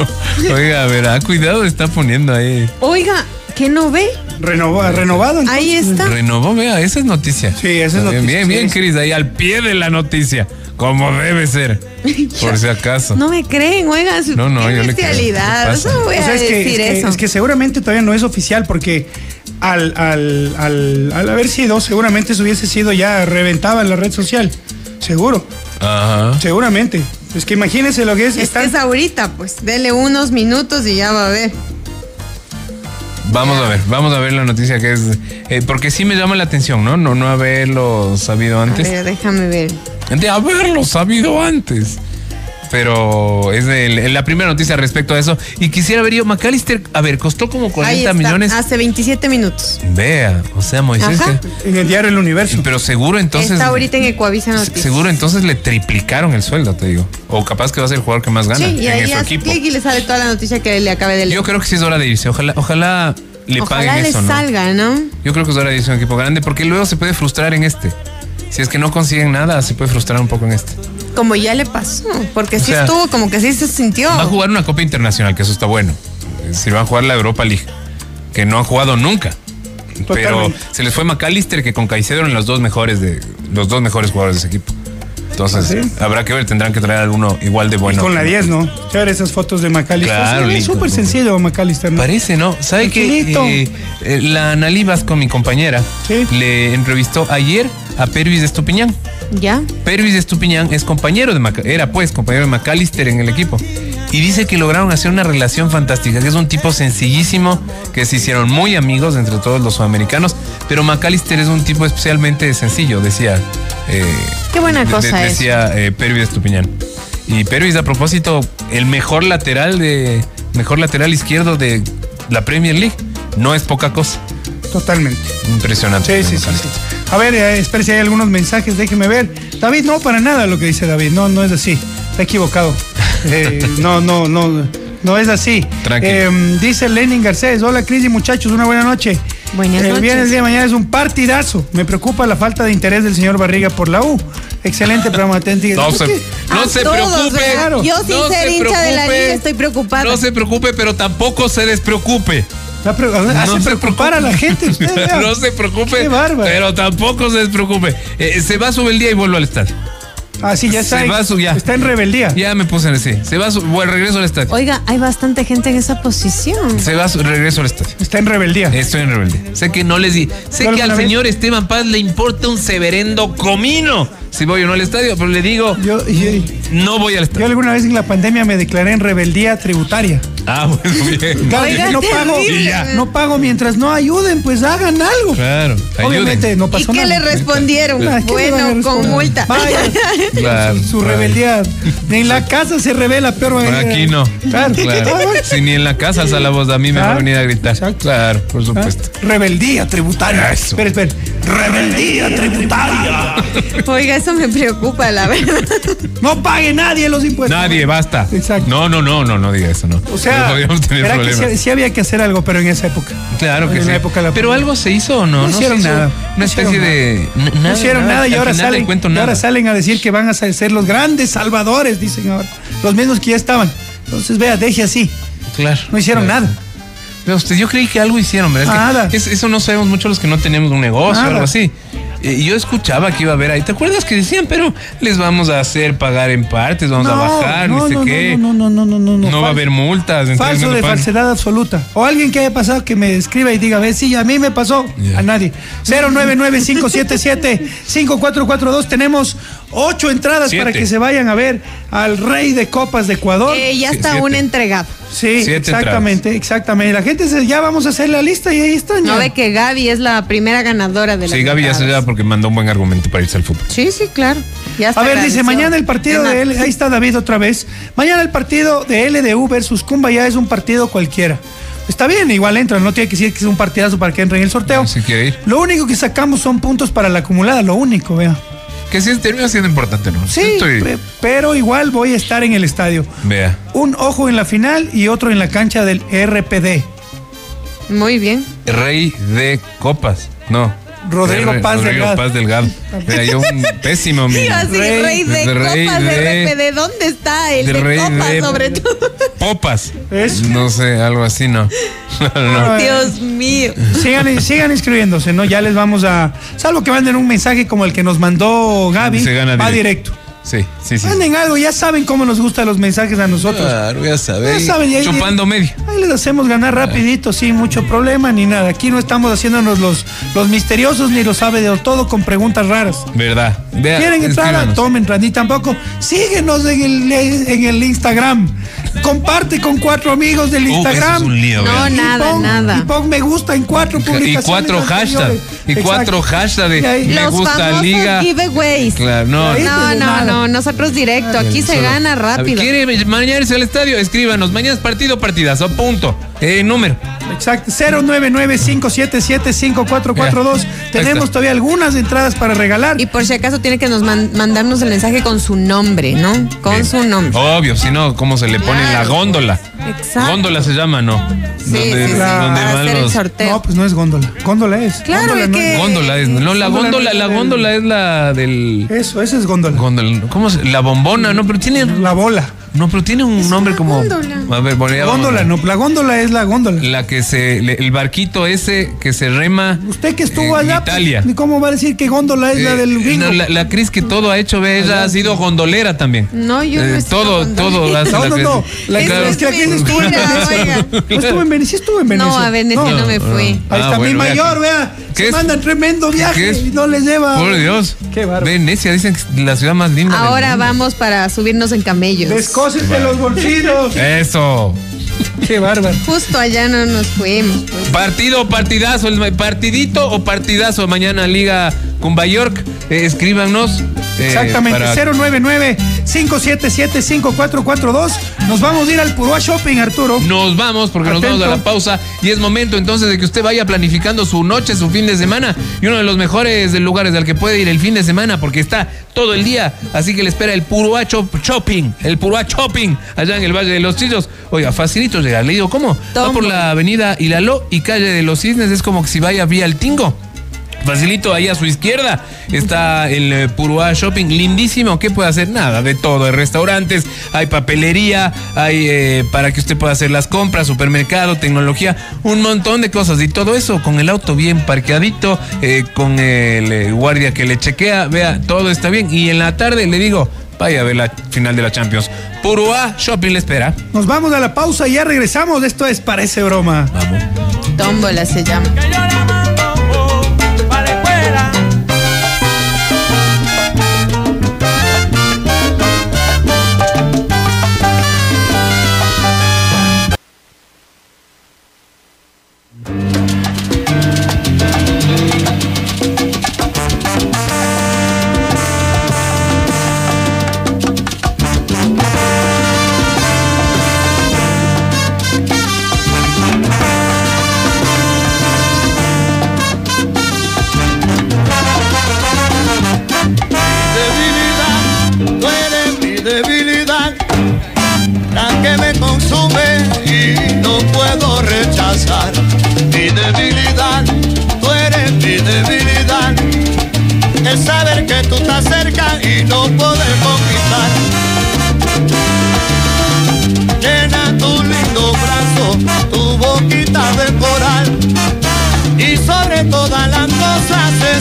Oiga, verá, cuidado, está poniendo ahí. Oiga, ¿qué no ve? Renovó, renovado. entonces. Ahí está. Renovó, vea, esa es noticia. Sí, esa es Bien, noticia, Bien, bien, sí. Cris, ahí al pie de la noticia. Como debe ser. (laughs) Por si acaso. No me creen, oigan, su No, no, yo le creo. bestialidad. ¿Qué pasa? Eso voy O a sea, es que, decir es, que, es que seguramente todavía no es oficial porque al, al, al, al haber sido, seguramente eso hubiese sido ya reventaba en la red social. Seguro, Ajá. seguramente. Es que imagínense lo que es. Es que es ahorita, pues. Dele unos minutos y ya va a ver. Vamos a ver, vamos a ver la noticia que es. eh, porque sí me llama la atención, ¿no? No, no haberlo sabido A antes. ver, déjame ver. De haberlo sabido antes. Pero es de la primera noticia respecto a eso. Y quisiera ver yo, McAllister, a ver, costó como Ahí 40 está, millones. hace 27 minutos. Vea, o sea, Moisés. Que- en el diario El Universo. pero seguro entonces. está ahorita en Ecuavisa Noticias. Seguro entonces le triplicaron el sueldo, te digo. O capaz que va a ser el jugador que más gana Sí, y en ahí su hace equipo. y le sale toda la noticia que le acabe de leer. Yo creo que sí es hora de irse. Ojalá, ojalá le Ojalá paguen le eso, ¿no? salga, ¿no? Yo creo que es hora de irse a un equipo grande porque luego se puede frustrar en este. Si es que no consiguen nada, se puede frustrar un poco en este. Como ya le pasó, porque O sí sea, estuvo, como que sí se sintió. Va a jugar una Copa Internacional, que eso está bueno. Decir, va a jugar la Europa League, que no han jugado nunca. Pero se les fue McAllister, que con Caicedo eran los dos mejores de los dos mejores jugadores de ese equipo. Entonces, ¿Ah, sí? habrá que ver, tendrán que traer alguno igual de bueno. y con la 10, ¿no? Chévere esas fotos de McAllister. Claro, Sí, es súper sencillo McAllister. ¿no? Parece, ¿no? ¿Sabe que eh, eh, la Analí Vasco, mi compañera, Sí. le entrevistó ayer a Pervis de Estupiñán? ¿Ya? Pervis de Estupiñán es compañero de Maca- era pues compañero de McAllister en el equipo. Y dice que lograron hacer una relación fantástica, que es un tipo sencillísimo, que se hicieron muy amigos entre todos los sudamericanos, pero McAllister es un tipo especialmente sencillo, decía. Eh, Qué buena de- cosa de- es. Decía eh, Pervis Estupiñán. Y Pervis, a propósito, el mejor lateral de mejor lateral izquierdo de la Premier League. No es poca cosa. Totalmente. Impresionante. Sí, sí, sí, sí. A ver, eh, espere si hay algunos mensajes, déjeme ver. David, no, para nada lo que dice David. No, no es así. Está equivocado. (laughs) Eh, no, no, no. No es así. Tranqui. Eh, dice Lenin Garcés. Hola, Cris y muchachos. Una buena noche. Buenas El noches. viernes día de mañana es un partidazo. Me preocupa la falta de interés del señor Barriga por la U. Excelente programa. atenti- No se, no se todos, preocupe. Yo sin no ser se hincha de la preocupe. liga estoy preocupada. No se preocupe, pero tampoco se despreocupe. La pre- hace No se preocupar a la gente. Usted, (laughs) no se preocupe, Qué bárbaro. pero tampoco se despreocupe. Eh, se va a subir el día y vuelvo al estadio. Ah, sí, ya está. Se en- va a su- ya. Está en rebeldía. Ya me puse en ese. Se va a su- bueno, regreso al estadio. Oiga, hay bastante gente en esa posición. Se va a su- regreso al estadio. Está en rebeldía. Estoy en rebelde. Sé que no les di. Sé ¿Yo que al vez? señor Esteban Paz le importa un severendo comino si voy o no al estadio, pero le digo, Yo, yo, no voy al yo estadio. alguna vez en la pandemia me declaré en rebeldía tributaria. Ah, (laughs) bueno, bien. Claro, Oiga, no pago. Y no pago mientras no ayuden, pues hagan algo. Claro, Obviamente ayuden. no ¿Y pasó qué le nada. respondieron? Ah, ¿qué le van a Bueno, con multa. Vaya, (laughs) Claro, su, su claro. rebeldía. En la casa se revela peor. manera. Aquí no. Claro. Claro. Si ni en la casa alza la voz a mí me va a Claro. venir a gritar. Exacto. Claro, por Ah, supuesto. Rebeldía tributaria. Eso. Espera, espera. Rebeldía tributaria. Oiga, eso me preocupa, la verdad. No pague nadie los impuestos. Nadie, basta. Exacto. No, no, no, no, no diga eso, no. O sea, verá que sí, sí había que hacer algo, pero en esa época. Claro que en sí. la época la Pero algo se hizo o no? No hicieron nada. Una No especie hicieron de. No nada, hicieron nada y ahora salen, y ahora salen a decir que van a ser los grandes salvadores, dicen ahora. Los mismos que ya estaban. Entonces, vea, deje así. Claro. No hicieron Claro. nada. Vea usted, yo creí que algo hicieron, ¿verdad? Es que Nada. es- eso no sabemos mucho los que no tenemos un negocio o algo así. Eh, yo escuchaba que iba a haber ahí. ¿Te acuerdas que decían, pero les vamos a hacer pagar en partes, vamos a bajar, no, ni sé no, qué? no, no, no, no, no, no, No va a haber multas. Falso no de falsedad absoluta. O alguien que haya pasado que me escriba y diga, ve, sí, a mí me pasó. A nadie. (laughs) 099-577-5442. Tenemos ocho entradas Siete. para que se vayan a ver al rey de copas de Ecuador. Eh, ya está siete. un entregado. Sí, Siete exactamente, exactamente. La gente se, ya vamos a hacer la lista y ahí están. No ya. ve que Gaby es la primera ganadora de la Sí, Gaby ya se lleva porque mandó un buen argumento para irse al fútbol. Sí, sí, claro. Ya está A ver, dice, mañana el partido De de. L, ahí está David otra vez. Mañana el partido de LDU versus Cumba ya es un partido cualquiera. Está bien, igual entra, no tiene que decir que es un partidazo para que entre en el sorteo. Si quiere ir. Lo único que sacamos son puntos para la acumulada, lo único, vea. Que sí termina siendo importante, ¿no? Sí, Estoy- pero igual voy a estar en el estadio. Vea. Un ojo en la final y otro en la cancha del RPD. Muy bien. Rey de copas. No. Rodrigo Paz Rodrigo Delgado. Paz Delgado. Vea, yo un (laughs) pésimo, mi. Iba Rey- rey, de, de rey copas de, de- RP. ¿De dónde está? El de de, rey copas, de- sobre todo. Popas. No sé, algo así, no. (laughs) No. Dios mío. Sigan, sigan inscribiéndose, ¿no? Ya les vamos a. Salvo que manden un mensaje como el que nos mandó Gaby. Se gana va directo. directo. Sí, sí, sí. Manden algo, ya saben cómo nos gustan los mensajes a nosotros. Claro, ya sabéis. Ya saben, ahí- Chupando medio. Ahí les hacemos ganar rapidito, sin mucho problema ni nada. Aquí no estamos haciéndonos los, los misteriosos ni los sabe de todo con preguntas raras. ¿Verdad? Vea, ¿Quieren entrar? Tomen, ni tampoco. Síguenos en el, en el Instagram. Comparte con cuatro amigos del Uh, Instagram. es un lío, No. Y nada, pon- nada. Y pon me gusta en cuatro Y publicaciones. cuatro hashtags. Y Exacto. cuatro hashtags de Y ahí- me Los gusta liga. giveaways. Claro, no. No, no, no, nosotros directo, aquí se Solo- gana A ver, rápido. ¿Quiere mañana irse al estadio? Escríbanos. Mañana es partido, partidazo. Punto. Eh, número. Exacto, 099-577-5442. Ya, ahí Tenemos todavía algunas entradas para regalar. Y por si acaso tiene que nos man- mandarnos el mensaje con su nombre, ¿no? Con Bien. su nombre. Obvio, si no, ¿cómo se le pone en la góndola? Exacto. Góndola se llama, ¿no? Sí, sí, sí, para hacer el sorteo. No, pues no es góndola. Góndola es. Claro, Góndola es no que- Góndola es. No, la Góndola la es del- góndola es la del. Eso, esa es góndola. Góndola. ¿Cómo se? La bombona, no, pero tiene. La bola. No, pero tiene un nombre como. góndola. A ver, bueno, ya vamos Góndola, a- no. La góndola es la góndola. La que se. le- el barquito ese que se rema. Usted que estuvo en allá. pues, Italia. ¿y ¿Cómo va a decir que góndola es la Eh, del gringo? no, la, la Cris que todo ha hecho, ve, ella ha sido gondolera también. No, yo no Eh, he sido todo, gondolera. todo (laughs) hace No, la no, Cris. no. La Cris- es es que la Cris estuvo en mentira, Venecia. oiga. No estuvo en Venecia, sí estuvo en Venecia. No, a Venecia no, me fui. Ahí Ah, está bueno, mi vea mayor, vea. ¿Qué Se es? mandan tremendo ¿Qué viaje y no les lleva. Por Dios. Qué bárbaro. Venecia, dicen que es la ciudad más linda. Ahora vamos para subirnos en camellos. Descósete los bolsillos. Eso. Qué bárbaro. Justo allá no nos fuimos. pues. Partido o partidazo, el partidito o partidazo mañana Liga Cumbayork. Eh, escríbanos. eh, Exactamente, para- 099-577-5442. Nos vamos a ir al Purua Shopping, Arturo. Nos vamos porque nos vamos a la pausa y es momento entonces de que usted vaya planificando su noche, su fin de semana y uno de los mejores lugares al que puede ir el fin de semana porque está todo el día, así que le espera el Purua Shop- Shopping, el Purua Shopping allá en el Valle de los Chillos. Oiga, facilito llegar, le digo, ¿cómo? Va por la avenida Hilaló y calle de los Cisnes, es como que si vaya vía el Tingo. Facilito, ahí a su izquierda está el eh, Purua Shopping, lindísimo. ¿Qué puede hacer? Nada, de todo. Hay restaurantes, hay papelería, hay eh, para que usted pueda hacer las compras, supermercado, tecnología, un montón de cosas. Y todo eso con el auto bien parqueadito, eh, con el eh, guardia que le chequea. Vea, todo está bien. Y en la tarde le digo, vaya a ver la final de la Champions. Purua Shopping le espera. Nos vamos a la pausa y ya regresamos. Esto es Parece Broma. Vamos. Tómbola se llama.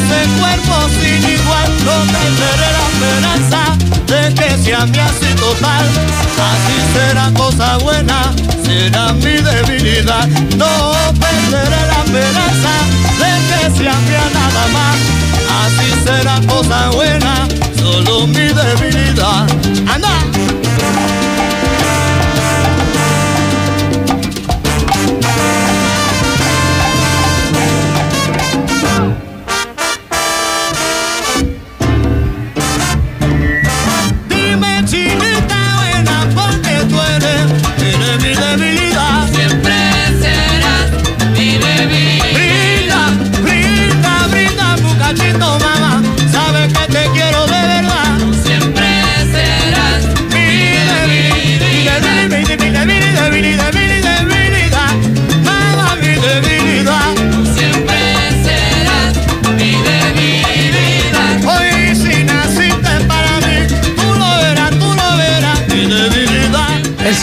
Ese cuerpo sin igual No tendré la esperanza de que sea mi así total. Así será cosa buena, será mi debilidad. No perderé la esperanza de que sea mía nada más. Así será cosa buena, solo mi debilidad. ¡Anda!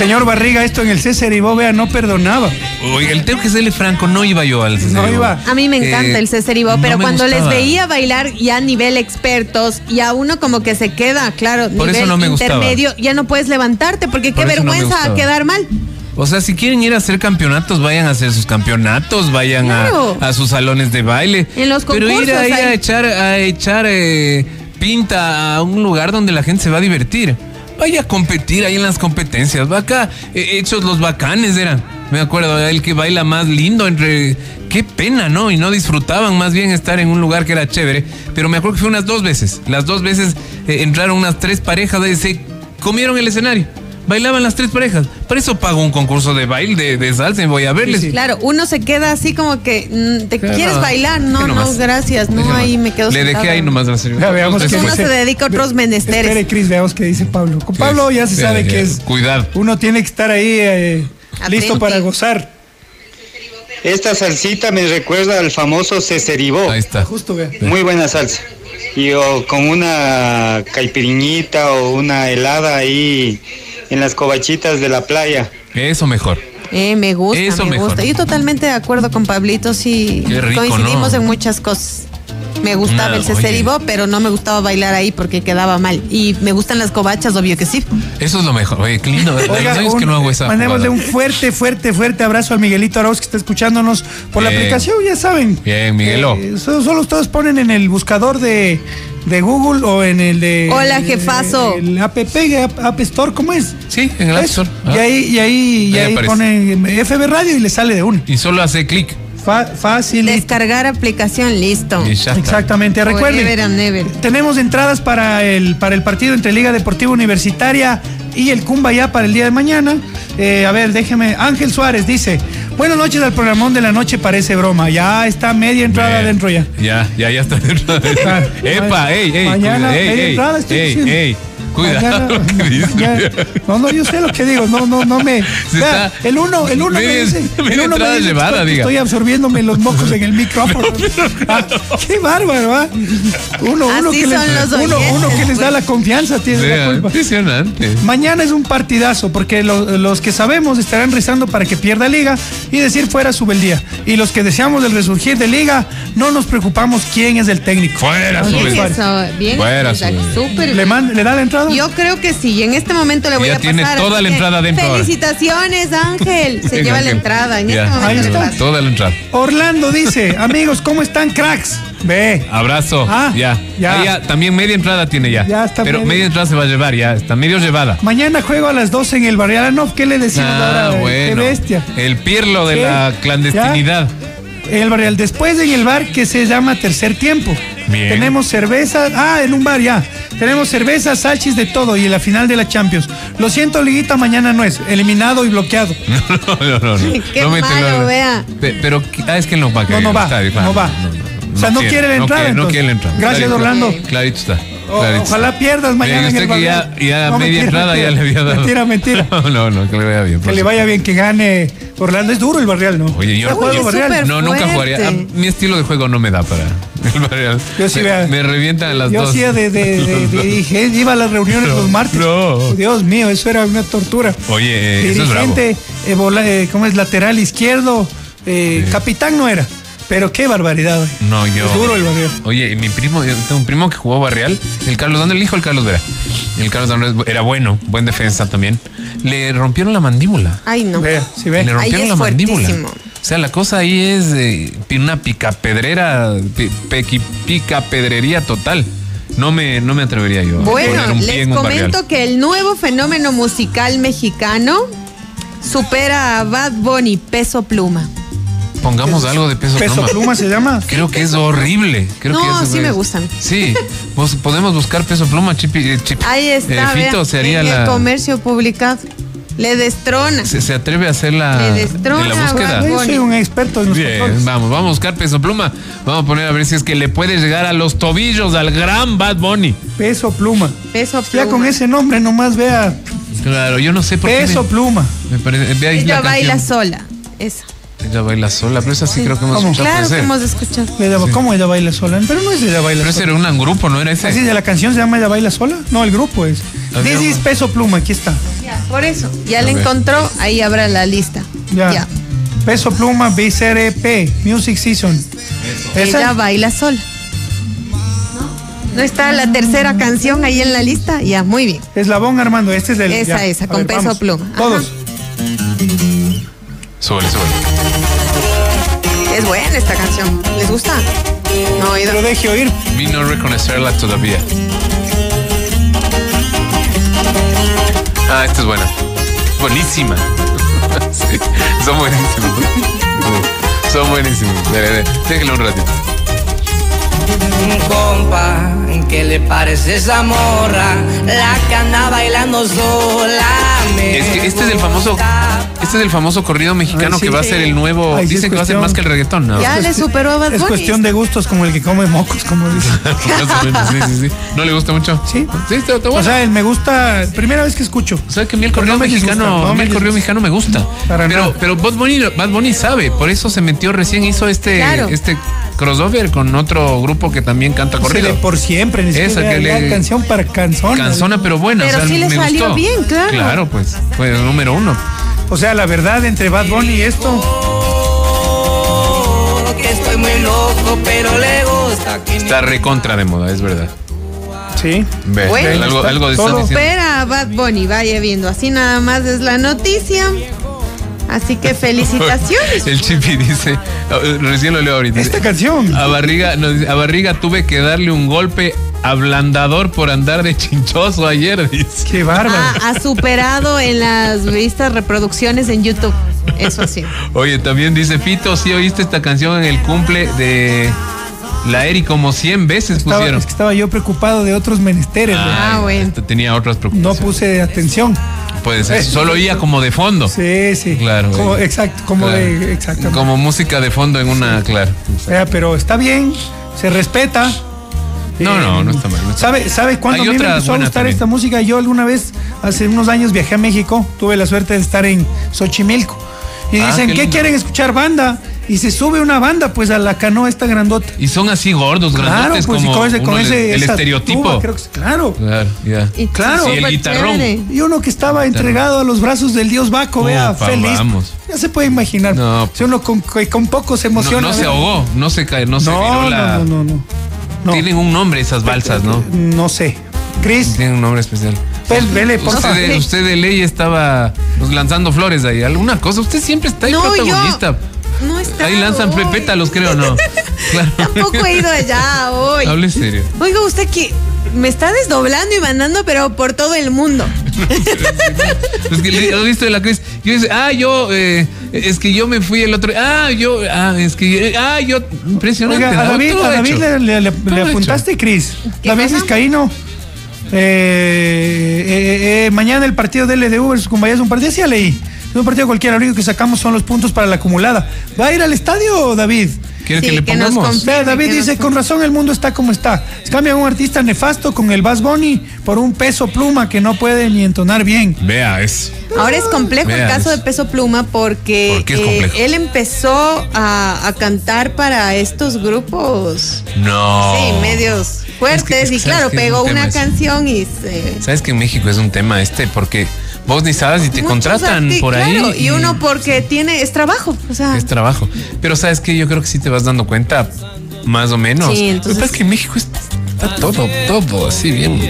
Señor Barriga, esto en el César y Bóveda no perdonaba. Oiga, el tengo que serle franco, no iba yo al No iba. A mí me encanta Eh, el Cesaribo, no pero me cuando les veía bailar ya a nivel expertos, ya uno como que se queda, claro, Por nivel eso no me gustaba. intermedio, ya no puedes levantarte porque qué Por vergüenza quedar mal. O sea, si quieren ir a hacer campeonatos, vayan a hacer sus campeonatos, vayan a- Claro. a, sus salones de baile. En los Pero ir concursos ahí a echar, a echar eh, pinta a un lugar donde la gente se va a divertir. Vaya a competir ahí en las competencias. Va acá, eh, hechos los bacanes eran. Me acuerdo, el que baila más lindo entre... Qué pena, ¿no? Y no disfrutaban más bien estar en un lugar que era chévere. Pero me acuerdo que fue unas dos veces. Las dos veces eh, entraron unas tres parejas y se comieron el escenario. Bailaban las tres parejas. Por eso pago un concurso de baile, de, de salsa y voy a verles. Claro, uno se queda así como que mm, te Claro. quieres bailar, no, no, gracias, no, ahí me quedo Le dejé ahí nomás la señora. Ya veamos qué Uno se dedica a otros menesteres. Espere, Cris, veamos qué dice Pablo. Con Pablo ya se Sí, sabe sí, que es. Cuidado. Uno tiene que estar ahí eh, listo para gozar. Esta salsita me recuerda al famoso ceceribó. Ahí está. Justo, ve. Muy buena salsa. Y o con una caipiriñita o una helada ahí en las covachitas de la playa. Eso mejor. Eh, me gusta, Eso me mejor. gusta. Yo totalmente de acuerdo con Pablito, sí. Qué rico, coincidimos ¿no? en muchas cosas. Me gustaba No, el ceceribó, pero no me gustaba bailar ahí porque quedaba mal. Y me gustan las cobachas, obvio que sí. Eso es lo mejor. Oye, qué lindo. ¿verdad? Oiga, ¿Sabes un- que no hago esa mandémosle jugada? un fuerte, fuerte, fuerte abrazo al Miguelito Arauz que está escuchándonos por la aplicación, ya saben. Bien, Miguelo. Eh, solo, solo ustedes ponen en el buscador de, de Google o en el de. Hola, el- jefazo. El app, App, App Store, ¿cómo es? Sí, en el App. Store. Y Ah. ahí, y ahí, y Ahí ahí aparece. ponen FB Radio y le sale de uno. Y solo hace clic. Fa- fácil. Descargar aplicación, listo. Exactamente. Forever Recuerden, tenemos entradas para el, para el partido entre Liga Deportiva Universitaria y el Cumbaya para el día de mañana. Eh, a ver, déjeme. Ángel Suárez dice: Buenas noches al programón de la noche, parece broma. Ya está media entrada Bien. adentro ya. Ya, ya, ya está dentro. Claro. (laughs) Epa, ey, ey. Mañana, ey, media ey, entrada, estoy ey, diciendo. ey. Cuidado Mañana- lo que dices. mañana- no, no, yo sé lo que digo. No, no, no me. Se Vea, está- el uno, el uno me dice. El uno me entrada dice que llevada, estoy, diga. estoy absorbiéndome los mocos en el (laughs) micrófono. Ah, qué bárbaro, ¿ah? Uno, uno, Así que les, son los uno, oyentes, uno que les da pues. la confianza tiene la Sea culpa. impresionante. Mañana es un partidazo porque lo- los que sabemos estarán rezando para que pierda Liga y decir fuera sube el día. Y los que deseamos el resurgir de Liga, no nos preocupamos quién es el técnico. Fuera, Ángel sube. Bien Suárez. eso, bien. Fuera, Isaac, sube. súper ¿Le, bien. man- ¿Le da la entrada? Yo creo que sí, y en este momento le voy Ya a tiene pasar. toda así la que entrada dentro. Felicitaciones, Ángel. Se lleva la entrada. En Ya, este Ahí momento le está. Toda la entrada. Orlando dice, amigos, ¿cómo están cracks? Ve. Abrazo. Ah, ya. ya. Ahí ya. También media entrada tiene ya. Ya está Pero media. media entrada se va a llevar ya. Está medio llevada. Mañana juego a las 12 en el Barrialanov. ¿Qué le decimos Ah, ahora? bueno. Qué bestia. El pirlo de ¿Qué? la clandestinidad. En el Barrial. Después en el bar que se llama Tercer Tiempo. Bien. Tenemos cerveza. Ah, en un bar ya. Tenemos cerveza, salchis de todo y en la final de la Champions. Lo siento, Liguita, mañana no es. Eliminado y bloqueado. (laughs) No, no, no. no. Qué No malo, la- vea. Pe- Pero ah, es que él no va a No, querer no el va. estadio, claro. No va. O sea, no quiere la no entrada, quiere- No quiere la entrada. Gracias. Orlando. Clarito está. Ojalá pierdas mañana en el que ya, Barrial. ya No, media mentira, entrada ya le había dado. Mentira, mentira. (laughs) No, no, no, que le vaya bien. Que le vaya bien, que gane Orlando. Es duro el Barrial, ¿no? Oye, yo ¿Ha jugado Oye, Barrial? no, nunca jugaría. Mi estilo de juego no me da para (laughs) el Barrial. Yo sí, me, vea. me revientan las Yo dos. hacía de, de, de- (laughs) de- dije, iba a las reuniones No, los martes. no. Dios mío, eso era una tortura. Oye, eh, eso es bravo. Dirigente, eh, eh, ¿cómo es? Lateral izquierdo. eh, Capitán no era. Pero qué barbaridad, güey. No, yo. Es duro el Barrial. Oye, mi primo, yo tengo un primo que jugó Barrial, el Carlos, ¿dónde el hijo el Carlos Vera? El Carlos Andrés era bueno, buen defensa también. Le rompieron la mandíbula. Ay, no. Vea, si ve. Le rompieron Ahí es la mandíbula. O sea, la cosa ahí es eh, una picapedrera, picapedrería total. No me, no me atrevería yo a Bueno, poner un pie les en un Barrial. comento que el nuevo fenómeno musical mexicano supera a Bad Bunny, peso pluma. Pongamos algo de peso, Peso pluma. pluma se llama. Creo que es horrible. Creo No, que es- sí me gustan. Sí, pues podemos buscar peso pluma, Chipi. eh, Chip- Ahí está, eh, Fito vea, se haría en el la. comercio publicado. Le destrona. Se, se atreve a hacer la, Le destrona, la búsqueda. Yo soy un experto en los Bien, vamos, vamos a buscar peso pluma. Vamos a poner a ver si es que le puede llegar a los tobillos al gran Bad Bunny. Peso pluma. Peso pluma. Ya con ese nombre nomás vea. Claro, yo no sé por qué. Peso pluma. Me parece, Ella la baila sola. Esa. Ella baila sola, pero esa sí, creo que hemos ¿Cómo? escuchado. Claro que hemos escuchado. Ella- ¿Cómo ella baila sola? Pero no es ella baila Pero ese sola. era un grupo, ¿no era ese? Así de la canción se llama Ella baila sola. No, el grupo es. This is. Peso Pluma, aquí está. Por eso. Ya A le ver. encontró, ahí habrá la lista. Ya. Ya. Peso Pluma, BCRP, Music Season. Ella Esa baila sola. ¿No está la tercera canción ahí en la lista? Ya, muy bien. Eslabón Armando, este es el. Esa, ya. esa, con Peso Pluma. Ajá. Súbele, súbele. Es buena esta canción. ¿Les gusta? No, he oído. Lo deje oír. Vi no reconocerla todavía. Ah, esta es buena. Buenísima. (laughs) Sí, son buenísimos. Son buenísimos. Dale, dale. Déjenlo un ratito. Compa, ¿qué le parece esa morra? La que anda bailando sola. me Es que este es el famoso, este es el famoso corrido mexicano Ay, sí. que va a ser el nuevo. Ay, dicen es que va a ser más que el reggaetón, ¿no? Ya le superó a Bad Es Bunny. cuestión de gustos como el que come mocos, como dice. (laughs) Más o menos, sí, sí, sí. ¿No le gusta mucho? Sí. Sí, está, está O bueno. sea, me gusta. Primera vez que escucho. ¿Sabes que a mí el corrido no me mexicano, no a mí el corrido mexicano me gusta? Para pero, nada. pero Bad Bunny, Bad Bunny sabe, por eso se metió recién, hizo este, Claro. este crossover con otro grupo que también canta Se corrido. le por siempre. Ni Esa siquiera que le- canción para canzón. Canzona, pero buena. Pero o sea, sí le me salió gustó. bien, claro. Claro, pues, fue el número uno. O sea, la verdad entre Bad Bunny y esto. Oh, que estoy muy loco, pero le gusta que Está recontra de moda, es verdad. Sí. Ve, Bueno, algo, algo de todo. están diciendo. Supera a Bad Bunny, vaya viendo. Así nada más es la noticia. Así que felicitaciones. (laughs) El Chipi dice, eh, recién lo leo ahorita. Esta canción. A Barriga, no, a Barriga tuve que darle un golpe ablandador por andar de chinchoso ayer, dice. Qué bárbaro. Ah, ha superado en las vistas reproducciones en YouTube. Eso sí. Oye, también dice Fito, sí oíste esta canción en el cumple de la Eri como 100 veces Estaba, pusieron. es que estaba yo preocupado de otros menesteres. ¿no? Ah, bueno. tenía otras No preocupaciones. puse atención. Puede ser, Eh. solo oía como de fondo. Sí, sí. Claro, Como- exacto, como Claro. de. Exactamente. Como música de fondo en una, claro. Eh, pero está bien, se respeta. No, Eh, no, no está mal. no está ¿Sabe, ¿sabe cuándo a mí me empezó a gustar también. esta música? Yo alguna vez, hace unos años, viajé a México, tuve la suerte de estar en Xochimilco. Y Ah, dicen, qué ¿qué lindo. quieren escuchar banda? Y se sube una banda, pues a la canoa esta grandota. Y son así gordos, Claro, grandotes, pues y como con ese, con ese el estereotipo. tuba, creo que es- claro. Claro, ya. Y Claro. Sí, el guitarrón. chévere. Y uno que estaba entregado a los brazos del dios Baco, vea, feliz. vamos. Ya se puede imaginar. No, si uno con, con poco se No, emociona. no se ahogó, no se cae, no, se No, viró no, la. no, no, no. No. Tienen un nombre esas balsas, ¿no? No sé. Chris, Tienen un nombre especial. vel- vele, por Usted favor. de, usted de ley estaba pues, lanzando flores ahí. ¿Alguna cosa? Usted siempre está ahí No, yo- protagonista. No está. Ahí lanzan hoy. pétalos, creo, ¿no? (laughs) Claro. Tampoco he ido allá hoy. Hable serio. Oiga, usted que me está desdoblando y mandando, pero por todo el mundo. (laughs) Es que le- lo he visto de la Cris. Yo dice, ah, yo, eh, es que yo me fui el otro. Ah, yo, ah, es que, ah, yo, impresionante. Oiga. David, a David le, le- apuntaste, Cris. ¿Qué David? Vizcaíno. Eh, eh, eh, mañana el partido de LDU versus Cumbayá es un partido, sí ya leí. Es un partido cualquiera, lo único que sacamos son los puntos para la acumulada. ¿Va a ir al estadio, David? ¿Quiere Sí, que le pongamos? Vea, David que dice, con razón el mundo está como está. Cambian un artista nefasto con el Bass Bunny por un peso pluma que no puede ni entonar bien. Vea, es. Ahora es complejo el caso de eso. Peso Pluma porque ¿Por qué es eh, él empezó a, a cantar para estos grupos, No. sí, medios fuertes es que y claro, pegó un una canción y se... ¿Sabes que en México es un tema este? Porque vos ni sabes y te Muchos contratan por ahí. y uno porque tiene, es trabajo, o sea... Es trabajo. Pero ¿sabes que Yo creo que sí te vas dando cuenta, más o menos. Sí, Lo que entonces- pasa es que en México está todo, todo así bien.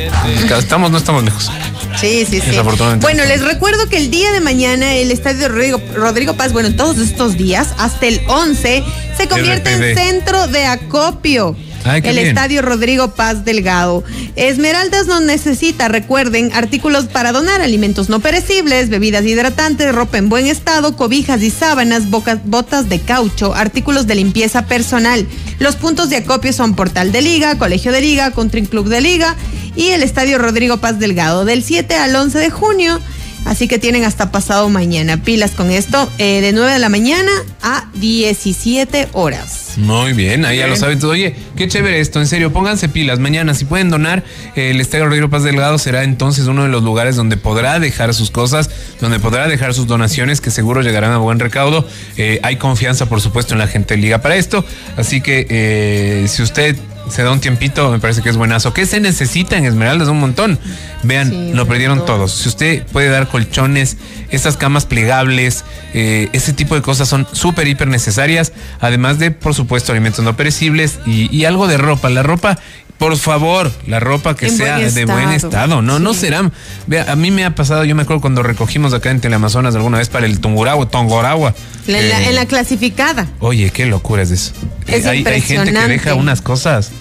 Estamos, no estamos lejos. Sí, sí, sí. Bueno, les recuerdo que el día de mañana el estadio Rodrigo, Rodrigo Paz, bueno, todos estos días, hasta el 11, se convierte en centro de acopio. Ay, el bien. estadio Rodrigo Paz Delgado. Esmeraldas no necesita, recuerden, artículos para donar, alimentos no perecibles, bebidas hidratantes, ropa en buen estado, cobijas y sábanas, botas de caucho, artículos de limpieza personal. Los puntos de acopio son Portal de Liga, Colegio de Liga, Country Club de Liga y el Estadio Rodrigo Paz Delgado del 7 al 11 de junio. Así que tienen hasta pasado mañana. Pilas con esto, eh, de 9 de la mañana a 17 horas. Muy bien, ahí ya lo saben todo. Oye, qué chévere esto, en serio, pónganse pilas. Mañana, si pueden donar, el Estadio Rodrigo Paz Delgado será entonces uno de los lugares donde podrá dejar sus cosas, donde podrá dejar sus donaciones, que seguro llegarán a buen recaudo. Eh, hay confianza, por supuesto, en la gente de Liga para esto. Así que eh, si usted se da un tiempito, me parece que es buenazo. ¿Qué se necesita en Esmeraldas? Un montón. Vean, Sí, lo perdieron todo. todos. Si usted puede dar colchones, estas camas plegables, eh, ese tipo de cosas son súper, hiper necesarias. Además de, por supuesto, alimentos no perecibles y, y algo de ropa. La ropa, por favor, la ropa que En sea buen de buen estado. No, no Sí. serán. Vea, a mí me ha pasado, yo me acuerdo cuando recogimos acá en Teleamazonas alguna vez para el Tunguragua, Tongoragua. En la, eh, en la clasificada. Oye, qué locura es eso. Es Eh, hay, hay gente que deja unas cosas.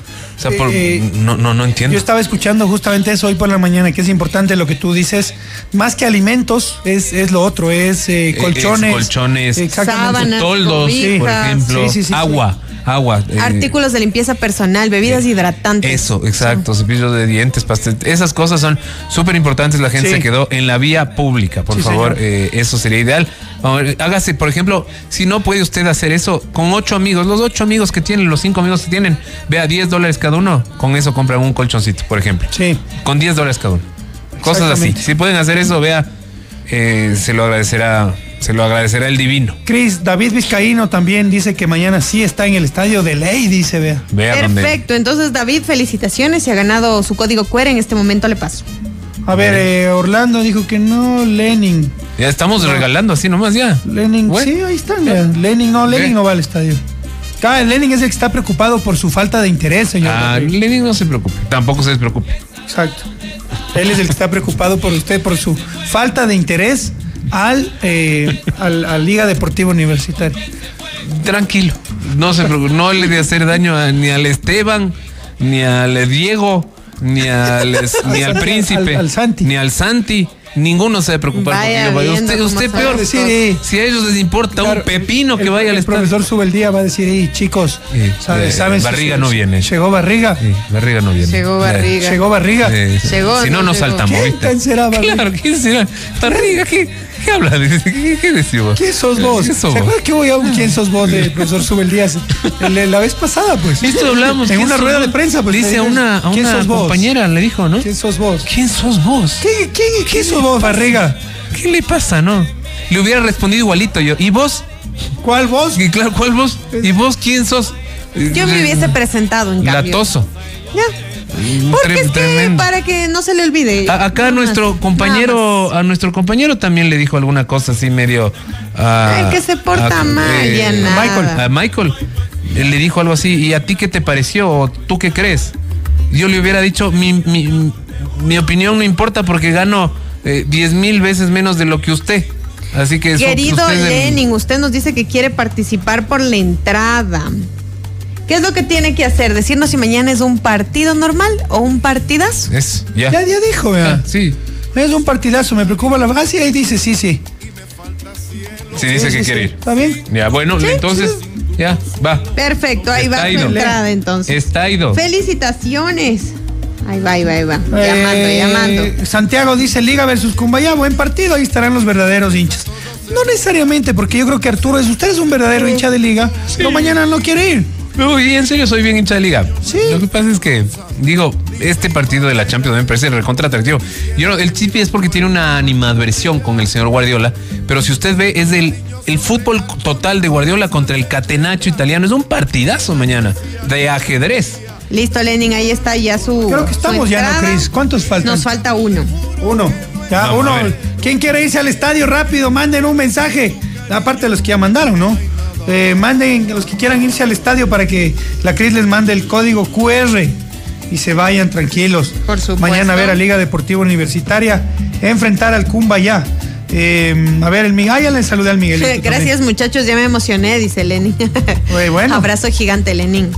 O sea, por- Eh, no, no, no entiendo. Yo estaba escuchando justamente eso hoy por la mañana, que es importante lo que tú dices. Más que alimentos, es, es lo otro, es eh, Eh, colchones. es colchones. Sábanas, toldos, por ejemplo, Sí, sí, sí, sí. agua, agua. eh, Artículos de limpieza personal, bebidas hidratantes. Eso, exacto, cepillos de dientes, pastel. Esas cosas son súper importantes. La gente Sí. se quedó en la vía pública. Por Sí, favor, eh, eso sería ideal. Ver, hágase, por ejemplo, si no puede usted hacer eso con ocho amigos, los ocho amigos que tienen, los cinco amigos que tienen, vea 10 dólares cada uno. Con eso compran un colchoncito, por ejemplo. Sí. Con 10 dólares cada uno. Cosas así. Si pueden hacer eso, vea, eh, se lo agradecerá, se lo agradecerá el divino. Cris, David Vizcaíno también dice que mañana sí está en el estadio de ley, dice, vea. Vea. Perfecto, entonces David, felicitaciones, se ha ganado su código QR, en este momento le paso. A ver, eh, Orlando dijo que no, Lenin. Ya estamos regalando así nomás ya. Lenin, Bueno. sí, ahí está, mira. Lenin no, Lenin Ve. no va al estadio. Ah, Lenin es el que está preocupado por su falta de interés, señor. Ah, Lenin no se preocupe, tampoco se despreocupe. Exacto. Él es el que está preocupado por usted, por su falta de interés al, eh, al, a Liga Deportiva Universitaria. Tranquilo, no se preocupe, no le de hacer daño a- ni al Esteban, ni al Diego, ni al, ni al (laughs) príncipe, al- al Santi. ni al Santi. Ninguno se debe preocupar Vaya porque viendo Usted, usted peor sí. Si a ellos les importa Claro, un pepino que el- vaya al El profesor sube el día, va a decir, "Ey, chicos, Sí, ¿sabe- eh, ¿saben? Barriga no viene. Llegó Barriga. Sí, Barriga no viene. Llegó. Barriga. Llegó Barriga. Sí. Llegó, si no, no nos llegó. saltamos. ¿Quién ¿viste? será Barriga? Claro, ¿quién será? Barriga, ¿qué, qué habla? ¿Qué, qué decimos? ¿Quién sos vos? ¿Quién sos ¿Se vos? acuerda que voy a un quién sos vos del profesor Sube el día la vez pasada, pues? Listo, hablamos. En ¿Quién una rueda vos? de prensa, pues. Dice a una, a ¿Quién una sos vos? compañera, le dijo, ¿no? ¿Quién sos vos? ¿Quién sos vos? ¿Quién, quién, quién sos vos, Barriga? ¿Qué le pasa, no? Le hubiera respondido igualito yo. ¿Y vos? ¿Cuál vos? Y claro, ¿cuál vos? ¿Y vos quién sos? Yo me hubiese presentado en cambio. Latoso. Ya. Porque es que tremendo. para que no se le olvide. A- acá nuestro más, compañero, a nuestro compañero también le dijo alguna cosa así medio. a- Ay, que se porta a- mal, ya nada. Michael, a Michael le dijo algo así. ¿Y a ti qué te pareció? ¿O tú qué crees? Yo le hubiera dicho, mi, mi, mi opinión no importa porque gano eh, diez mil veces menos de lo que usted. Así que eso, Querido usted Lenin, usted nos dice que quiere participar por la entrada. ¿Qué es lo que tiene que hacer? Decirnos si mañana es un partido normal o un partidazo. Es, ya. Ya, ya dijo. Ah, sí, Es un partidazo, me preocupa la. Ah, sí, ahí dice, sí, sí. sí dice Sí, que sí, quiere sí. ir. ¿Está bien? Ya, bueno, entonces, ya, va. Perfecto, ahí va Está su ido. entrada entonces. Está ido. Felicitaciones. Ahí va, ahí va, ahí va. Llamando, Eh, llamando. Santiago dice Liga versus Cumbaya, buen partido, ahí estarán los verdaderos hinchas. No necesariamente, porque yo creo que Arturo es, usted es un verdadero hincha de liga, pero mañana no quiere ir. No, y en serio soy bien hincha de liga. Sí. Lo que pasa es que, digo, este partido de la Champions me parece recontra atractivo. Yo, no- el Chipi es porque tiene una animadversión con el señor Guardiola, pero si usted ve, es del el fútbol total de Guardiola contra el catenacho italiano. Es un partidazo mañana de ajedrez. Listo, Lenin, ahí está ya su. Creo que estamos ya, ¿no. Cris? ¿Cuántos faltan? Nos falta uno. Uno. Ya, No, uno. ¿Quién quiere irse al estadio rápido? Manden un mensaje. Aparte de los que ya mandaron, ¿no? Eh, manden los que quieran irse al estadio para que la Cris les mande el código QR y se vayan tranquilos. Por supuesto. Mañana a ver a Liga Deportiva Universitaria enfrentar al Cumbayá. Eh, a ver, el Miguel. Ah, ya le saludé al Miguel. (laughs) Gracias, muchachos, ya me emocioné, dice Lenin. (laughs) bueno. Abrazo gigante, Lenin.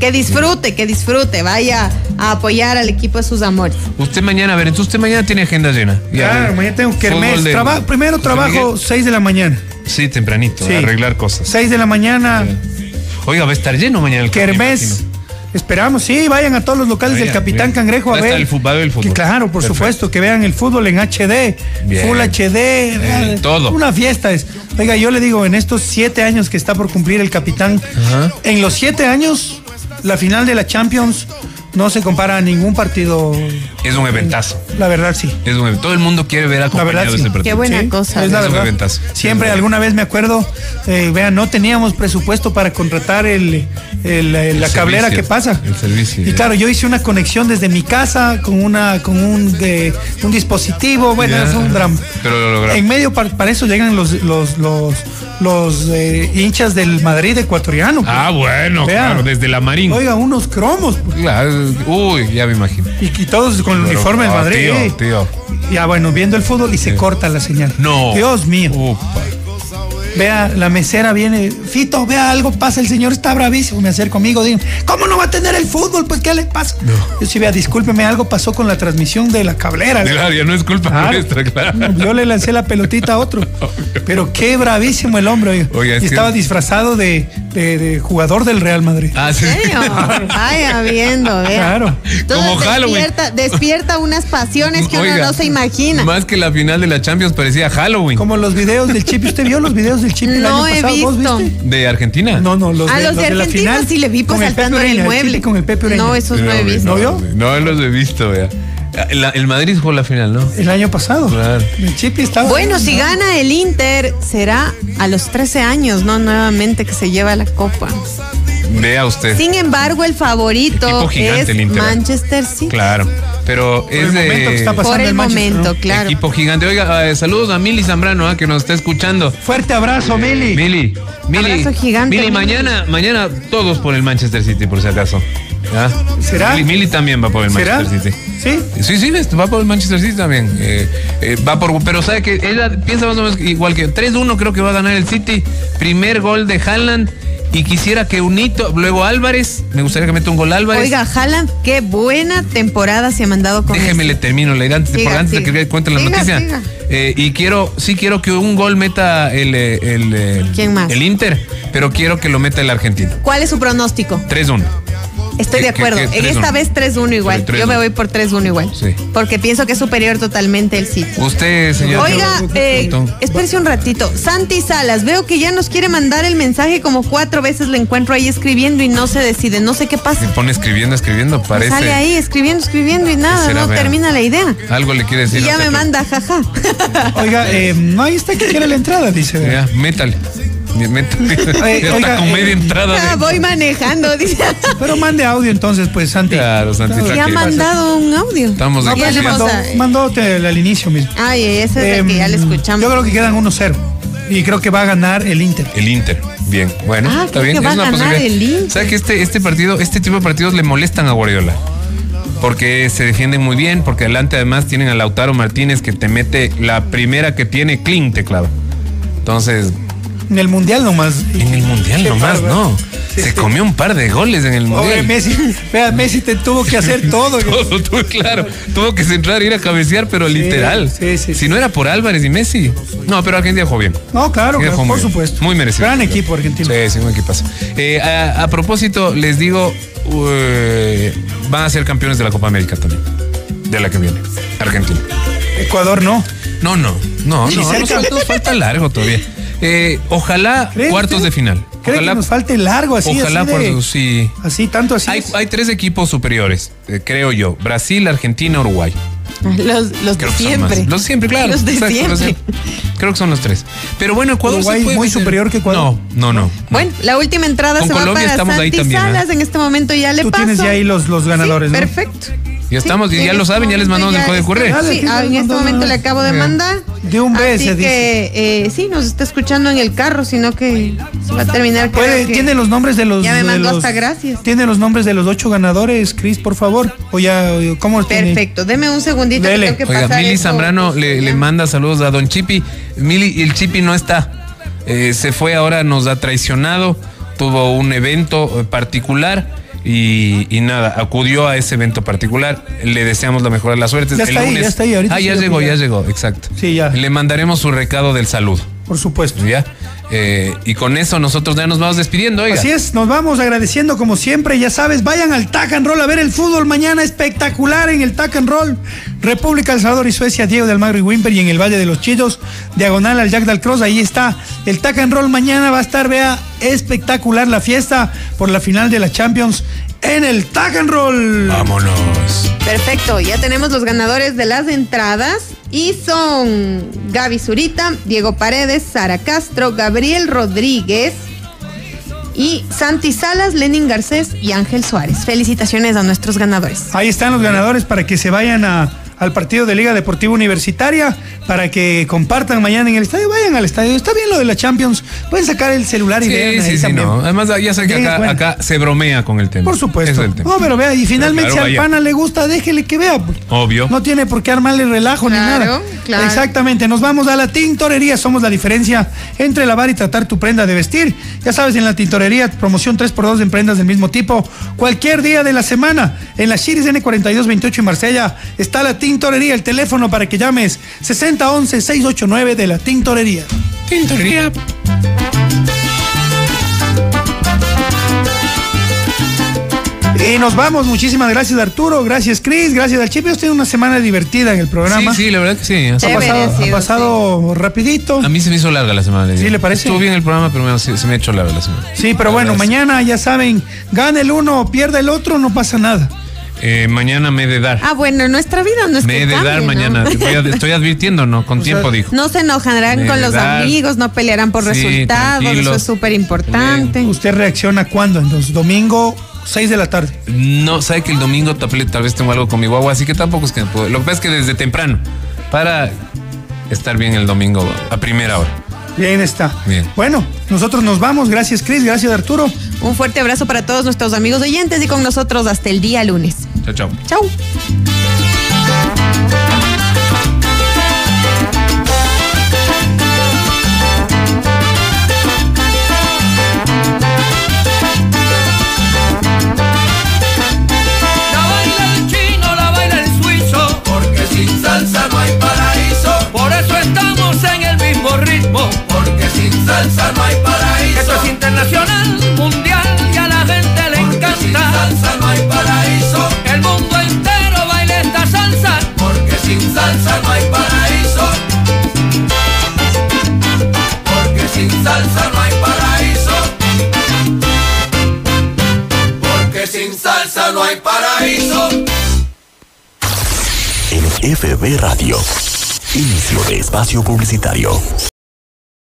Que, disfrute, que disfrute. Vaya a apoyar al equipo de sus amores. Usted mañana, a ver, entonces usted mañana tiene agenda llena. Ya, Claro, mañana tengo que de- Traba- primero José trabajo Miguel. 6 de la mañana. Sí, tempranito, Sí. arreglar cosas. 6 de la mañana. Oiga, va a estar lleno mañana el Kermés. Esperamos, sí, vayan a todos los locales del Capitán bien. Cangrejo a ver. estar el fútbol, va a ver el fútbol. Que claro, por Perfecto. supuesto, que vean el fútbol en HD, Bien. Full HD, Bien, todo. Una fiesta es. Oiga, yo le digo, en estos siete años que está por cumplir el Capitán, Ajá. en los siete años, la final de la Champions no se compara a ningún partido. Es un eventazo. La verdad, sí. Es un, todo el mundo quiere ver acompañado verdad, sí. ese partido. Qué buena Sí, cosa. Es la Es un verdad. eventazo. Siempre, Sí, alguna vez me acuerdo, eh, vean, no teníamos presupuesto para contratar el, el- el- la El cablera servicio, que pasa. el servicio, Y ya. claro, yo hice una conexión desde mi casa con una con un, eh, un dispositivo. Bueno, Ya. es un drama. Pero lo lograron. En medio, par- para, eso llegan los los los, los eh, hinchas del Madrid ecuatoriano. pues. Ah, bueno, claro, desde la Marín. Oiga, unos cromos. pues. Claro, uy, ya me imagino. Y, y todos con el Pero, uniforme del ah, Madrid. tío, tío. Ya bueno, viendo el fútbol y se corta la señal. No. Dios mío. Upa. Vea, la mesera viene, Fito, vea algo pasa, el señor está bravísimo, me acerco conmigo, digo, ¿cómo no va a tener el fútbol? Pues, ¿qué le pasa? Yo sí, vea, discúlpeme, algo pasó con la transmisión de la cablera. Claro, ya no es culpa Claro. nuestra, claro. Yo le lancé la pelotita a otro. (laughs) Pero qué bravísimo el hombre. es y que- estaba disfrazado de, de- de jugador del Real Madrid. Ah, sí. ¿En serio? Vaya viendo, vea. Claro. Entonces Como Halloween. despierta, despierta unas pasiones que uno no se imagina. Más que la final de la Champions parecía Halloween. Como los videos del Chip. ¿Usted vio los videos del Chip el No año he pasado? ¿Vos visto. viste? ¿De Argentina? No, no, los A de, los de de la Argentina final. sí le vi pues con el saltando Pepe en el mueble. Chip con el Pepe Ureña. No, esos no he No, visto. ¿No vio? No los he visto, vea. La- el Madrid jugó la final, ¿no? El año pasado. Claro. El Chip estaba. Bueno, si gana el Inter, será a los 13 años, ¿no? Nuevamente que se lleva la copa. Vea usted. Sin embargo, el favorito gigante es el Inter. Manchester City. Claro. Pero es el de momento que está pasando Por el el Manchester, momento, ¿no? claro. equipo gigante. Oiga, eh, saludos a Mili Zambrano, ah, que nos está escuchando. Fuerte abrazo, Mili. Mili, Mili, Abrazo gigante, Mili, Mili. mañana, mañana todos por el Manchester City, por si acaso. ¿Ya? ¿Será? Mili, Mili también va por el ¿Será? Manchester City. ¿Sí? Sí, sí, va por el Manchester City también. Eh, eh, va por, pero sabe que ella piensa más o menos igual que 3-1 creo que va a ganar el City. Primer gol de Haaland y quisiera que un hito, luego Álvarez, me gustaría que meta un gol Álvarez. Oiga, Haaland, qué buena temporada se ha mandado con Déjeme le este. termino, le antes, Siga, antes de que cuente la Siga, noticia. Eh, y quiero, sí quiero que un gol meta el, eh, el, eh, ¿Quién más? el Inter, pero quiero que lo meta el argentino. ¿Cuál es su pronóstico? 3-1. Estoy ¿Qué- de acuerdo. qué- qué? en esta 3-1. vez 3-1 igual. Yo me 3-1. voy por 3-1 igual. Sí. Porque pienso que es superior totalmente el City. Usted, señor. Oiga, eh, espérese un ratito. Santi Salas, veo que ya nos quiere mandar el mensaje como cuatro veces le encuentro ahí escribiendo y no se decide. No sé qué Se pasa. pone escribiendo, escribiendo, parece. Sale ahí escribiendo, escribiendo y nada, no vea? termina la idea. Algo le quiere decir. Y ya me manda, jaja. Oiga, eh, no, ahí está que quiere la entrada, dice. Ya, métale. Oye, (laughs) ya oiga, está con eh, media entrada. Ah, de- voy manejando, dice. Pero mande audio entonces, pues, Santi. Claro, Santi, Ya ha mandado un audio. Estamos No, aquí. mandó, a- al inicio mismo. Ay, ese es el que ya le Em, escuchamos. Yo creo que quedan 1-0. Y creo que va a ganar el Inter. El Inter. Bien, bueno, Ah, está bien. que va es a una ganar posibilidad. el Inter. ¿Sabe que este, este partido, este tipo de partidos le molestan a Guardiola? Porque se defienden muy bien, porque adelante además tienen a Lautaro Martínez que te mete la primera que tiene clean te clava. Entonces, En el Mundial nomás. en el Mundial nomás, no. Sí, se sí. comió un par de goles en el Mundial. Messi. Vea, Messi te tuvo que hacer (laughs) todo. Todo, claro. Tuvo que centrar, ir a cabecear, pero literal. sí, sí, si no era por Álvarez y Messi. No, pero Argentina jugó bien. No, claro, claro, por bien. supuesto. Muy merecido. Gran equipo argentino. Sí, sí, un equipazo. Eh, a, a propósito, les digo, eh, van a ser campeones de la Copa América también. De la que viene. Argentina. Ecuador no. No, no, no, no, nos falta largo todavía. (laughs) Eh, ojalá ¿Cree cuartos usted? de final. ¿Cree Ojalá, que nos falte largo así? ojalá así, de- cuartos, sí. así tanto así. Hay, hay tres equipos superiores, eh, creo yo. Brasil, Argentina, Uruguay. (laughs) Los, los de Creo que son siempre. Los de siempre, claro. Los de exacto, los siempre. de- Creo que son los tres. Pero bueno, Ecuador Uruguay se puede muy meter. superior que Ecuador. No, no, no. Bueno, la última entrada Con se Colombia va para estamos ahí Santi también, ¿eh? Salas. En este momento ya le Tú paso. tienes ya ahí los, los ganadores, Sí, ¿no? Perfecto. Ya estamos, y Sí, ya lo este saben, ya les mandamos el código. Dale, Sí, en este momento le acabo de mandar. De un Así beso, dice. que eh, sí, nos está escuchando en el carro, sino que va a terminar. Puede, que- tiene los nombres de los. Ya me mandó los- hasta gracias. Tiene los nombres de los ocho ganadores, Cris, por favor. O ya, ¿cómo los tiene? Perfecto, deme un segundito. que Dele. tengo que Oiga, pasar Mili. Zambrano le, le manda saludos a Don Chipi. Mili, el Chipi no está. Eh, se fue ahora, nos ha traicionado. Tuvo un evento eh, particular y, y nada, acudió a ese evento particular. Le deseamos la mejor de las suertes. Ya El está ahí, lunes- ya está ahí, ahorita Ah, ya llegó, ya. llegó, exacto. Sí, ya. Le mandaremos su recado del saludo. Por supuesto. ¿Ya? Eh, y con eso nosotros ya nos vamos despidiendo, oiga. Así es, nos vamos agradeciendo como siempre, ya sabes, vayan al Tac and Roll a ver el fútbol mañana espectacular en el Tac and Roll. República El Salvador y Suecia, Diego de Almagro y Wimper y en el Valle de los Chillos, diagonal al Jack del Cross, ahí está. El Tac and Roll mañana va a estar, vea, espectacular la fiesta por la final de la Champions en el Tac and Roll. Vámonos. Perfecto, ya tenemos los ganadores de las entradas y son Gaby Zurita, Diego Paredes, Sara Castro, Gabriel Rodríguez y Santi Salas, Lenin Garcés y Ángel Suárez. Felicitaciones a nuestros ganadores. Ahí están los ganadores para que se vayan a- al partido de Liga Deportiva Universitaria, para que compartan mañana en el estadio. Vayan al estadio. Está bien lo de la Champions. Pueden sacar el celular y Sí, vean ahí sí, sí, también. no. Además, ya sé que acá, bueno. acá se bromea con el tema. Por supuesto. Es el tema. No, pero vea, y finalmente claro, si al vaya. pana le gusta, déjele que vea. pues. Obvio. No tiene por qué armarle relajo ni nada. claro. Exactamente. Nos vamos a la tintorería. Somos la diferencia entre lavar y tratar tu prenda de vestir. Ya sabes, en la tintorería, promoción 3x2 en prendas del mismo tipo. Cualquier día de la semana. En la Chiris N4228 en Marsella está la tintorería. El teléfono para que llames 6011-689 de la tintorería. Tintorería. Y nos vamos. Muchísimas gracias, Arturo. Gracias, Cris. Gracias al Chip. Hemos tenido una semana divertida en el programa. Sí, sí, la verdad que sí. Ha pasado, ha rapidito. A mí se me hizo larga la semana. ¿Sí le parece? Estuvo bien el programa, pero me- se, me ha hecho larga la semana. Sí, pero La bueno, mañana ya saben, gana el uno, pierda el otro, no pasa nada. Eh, mañana me he de dar. Ah, bueno, nuestra vida no es me que he de cambie, dar ¿no? mañana. (laughs) Voy a- estoy advirtiendo, ¿no? Con tiempo dijo. No se enojarán Me con los dar. amigos, no pelearán por Sí, resultados, eso es súper importante. ¿Usted reacciona cuándo? Entonces, domingo, 6 de la tarde. No, sabe que el domingo tal tal vez tengo algo con mi guagua, así que tampoco es que me puedo. Lo que pasa es que desde temprano, para estar bien el domingo a primera hora. Bien está. Bien. Bueno, nosotros nos vamos. Gracias, Cris. Gracias, Arturo. Un fuerte abrazo para todos nuestros amigos oyentes y con nosotros hasta el día lunes. Chao, chao. Chau. La ritmo, porque sin salsa no hay paraíso. Esto es internacional, mundial y a la gente le encanta. Sin salsa no hay paraíso. El mundo entero baila esta salsa, porque sin salsa no hay paraíso. Porque sin salsa no hay paraíso. Porque sin salsa no hay paraíso. En FB Radio. Inicio de espacio publicitario.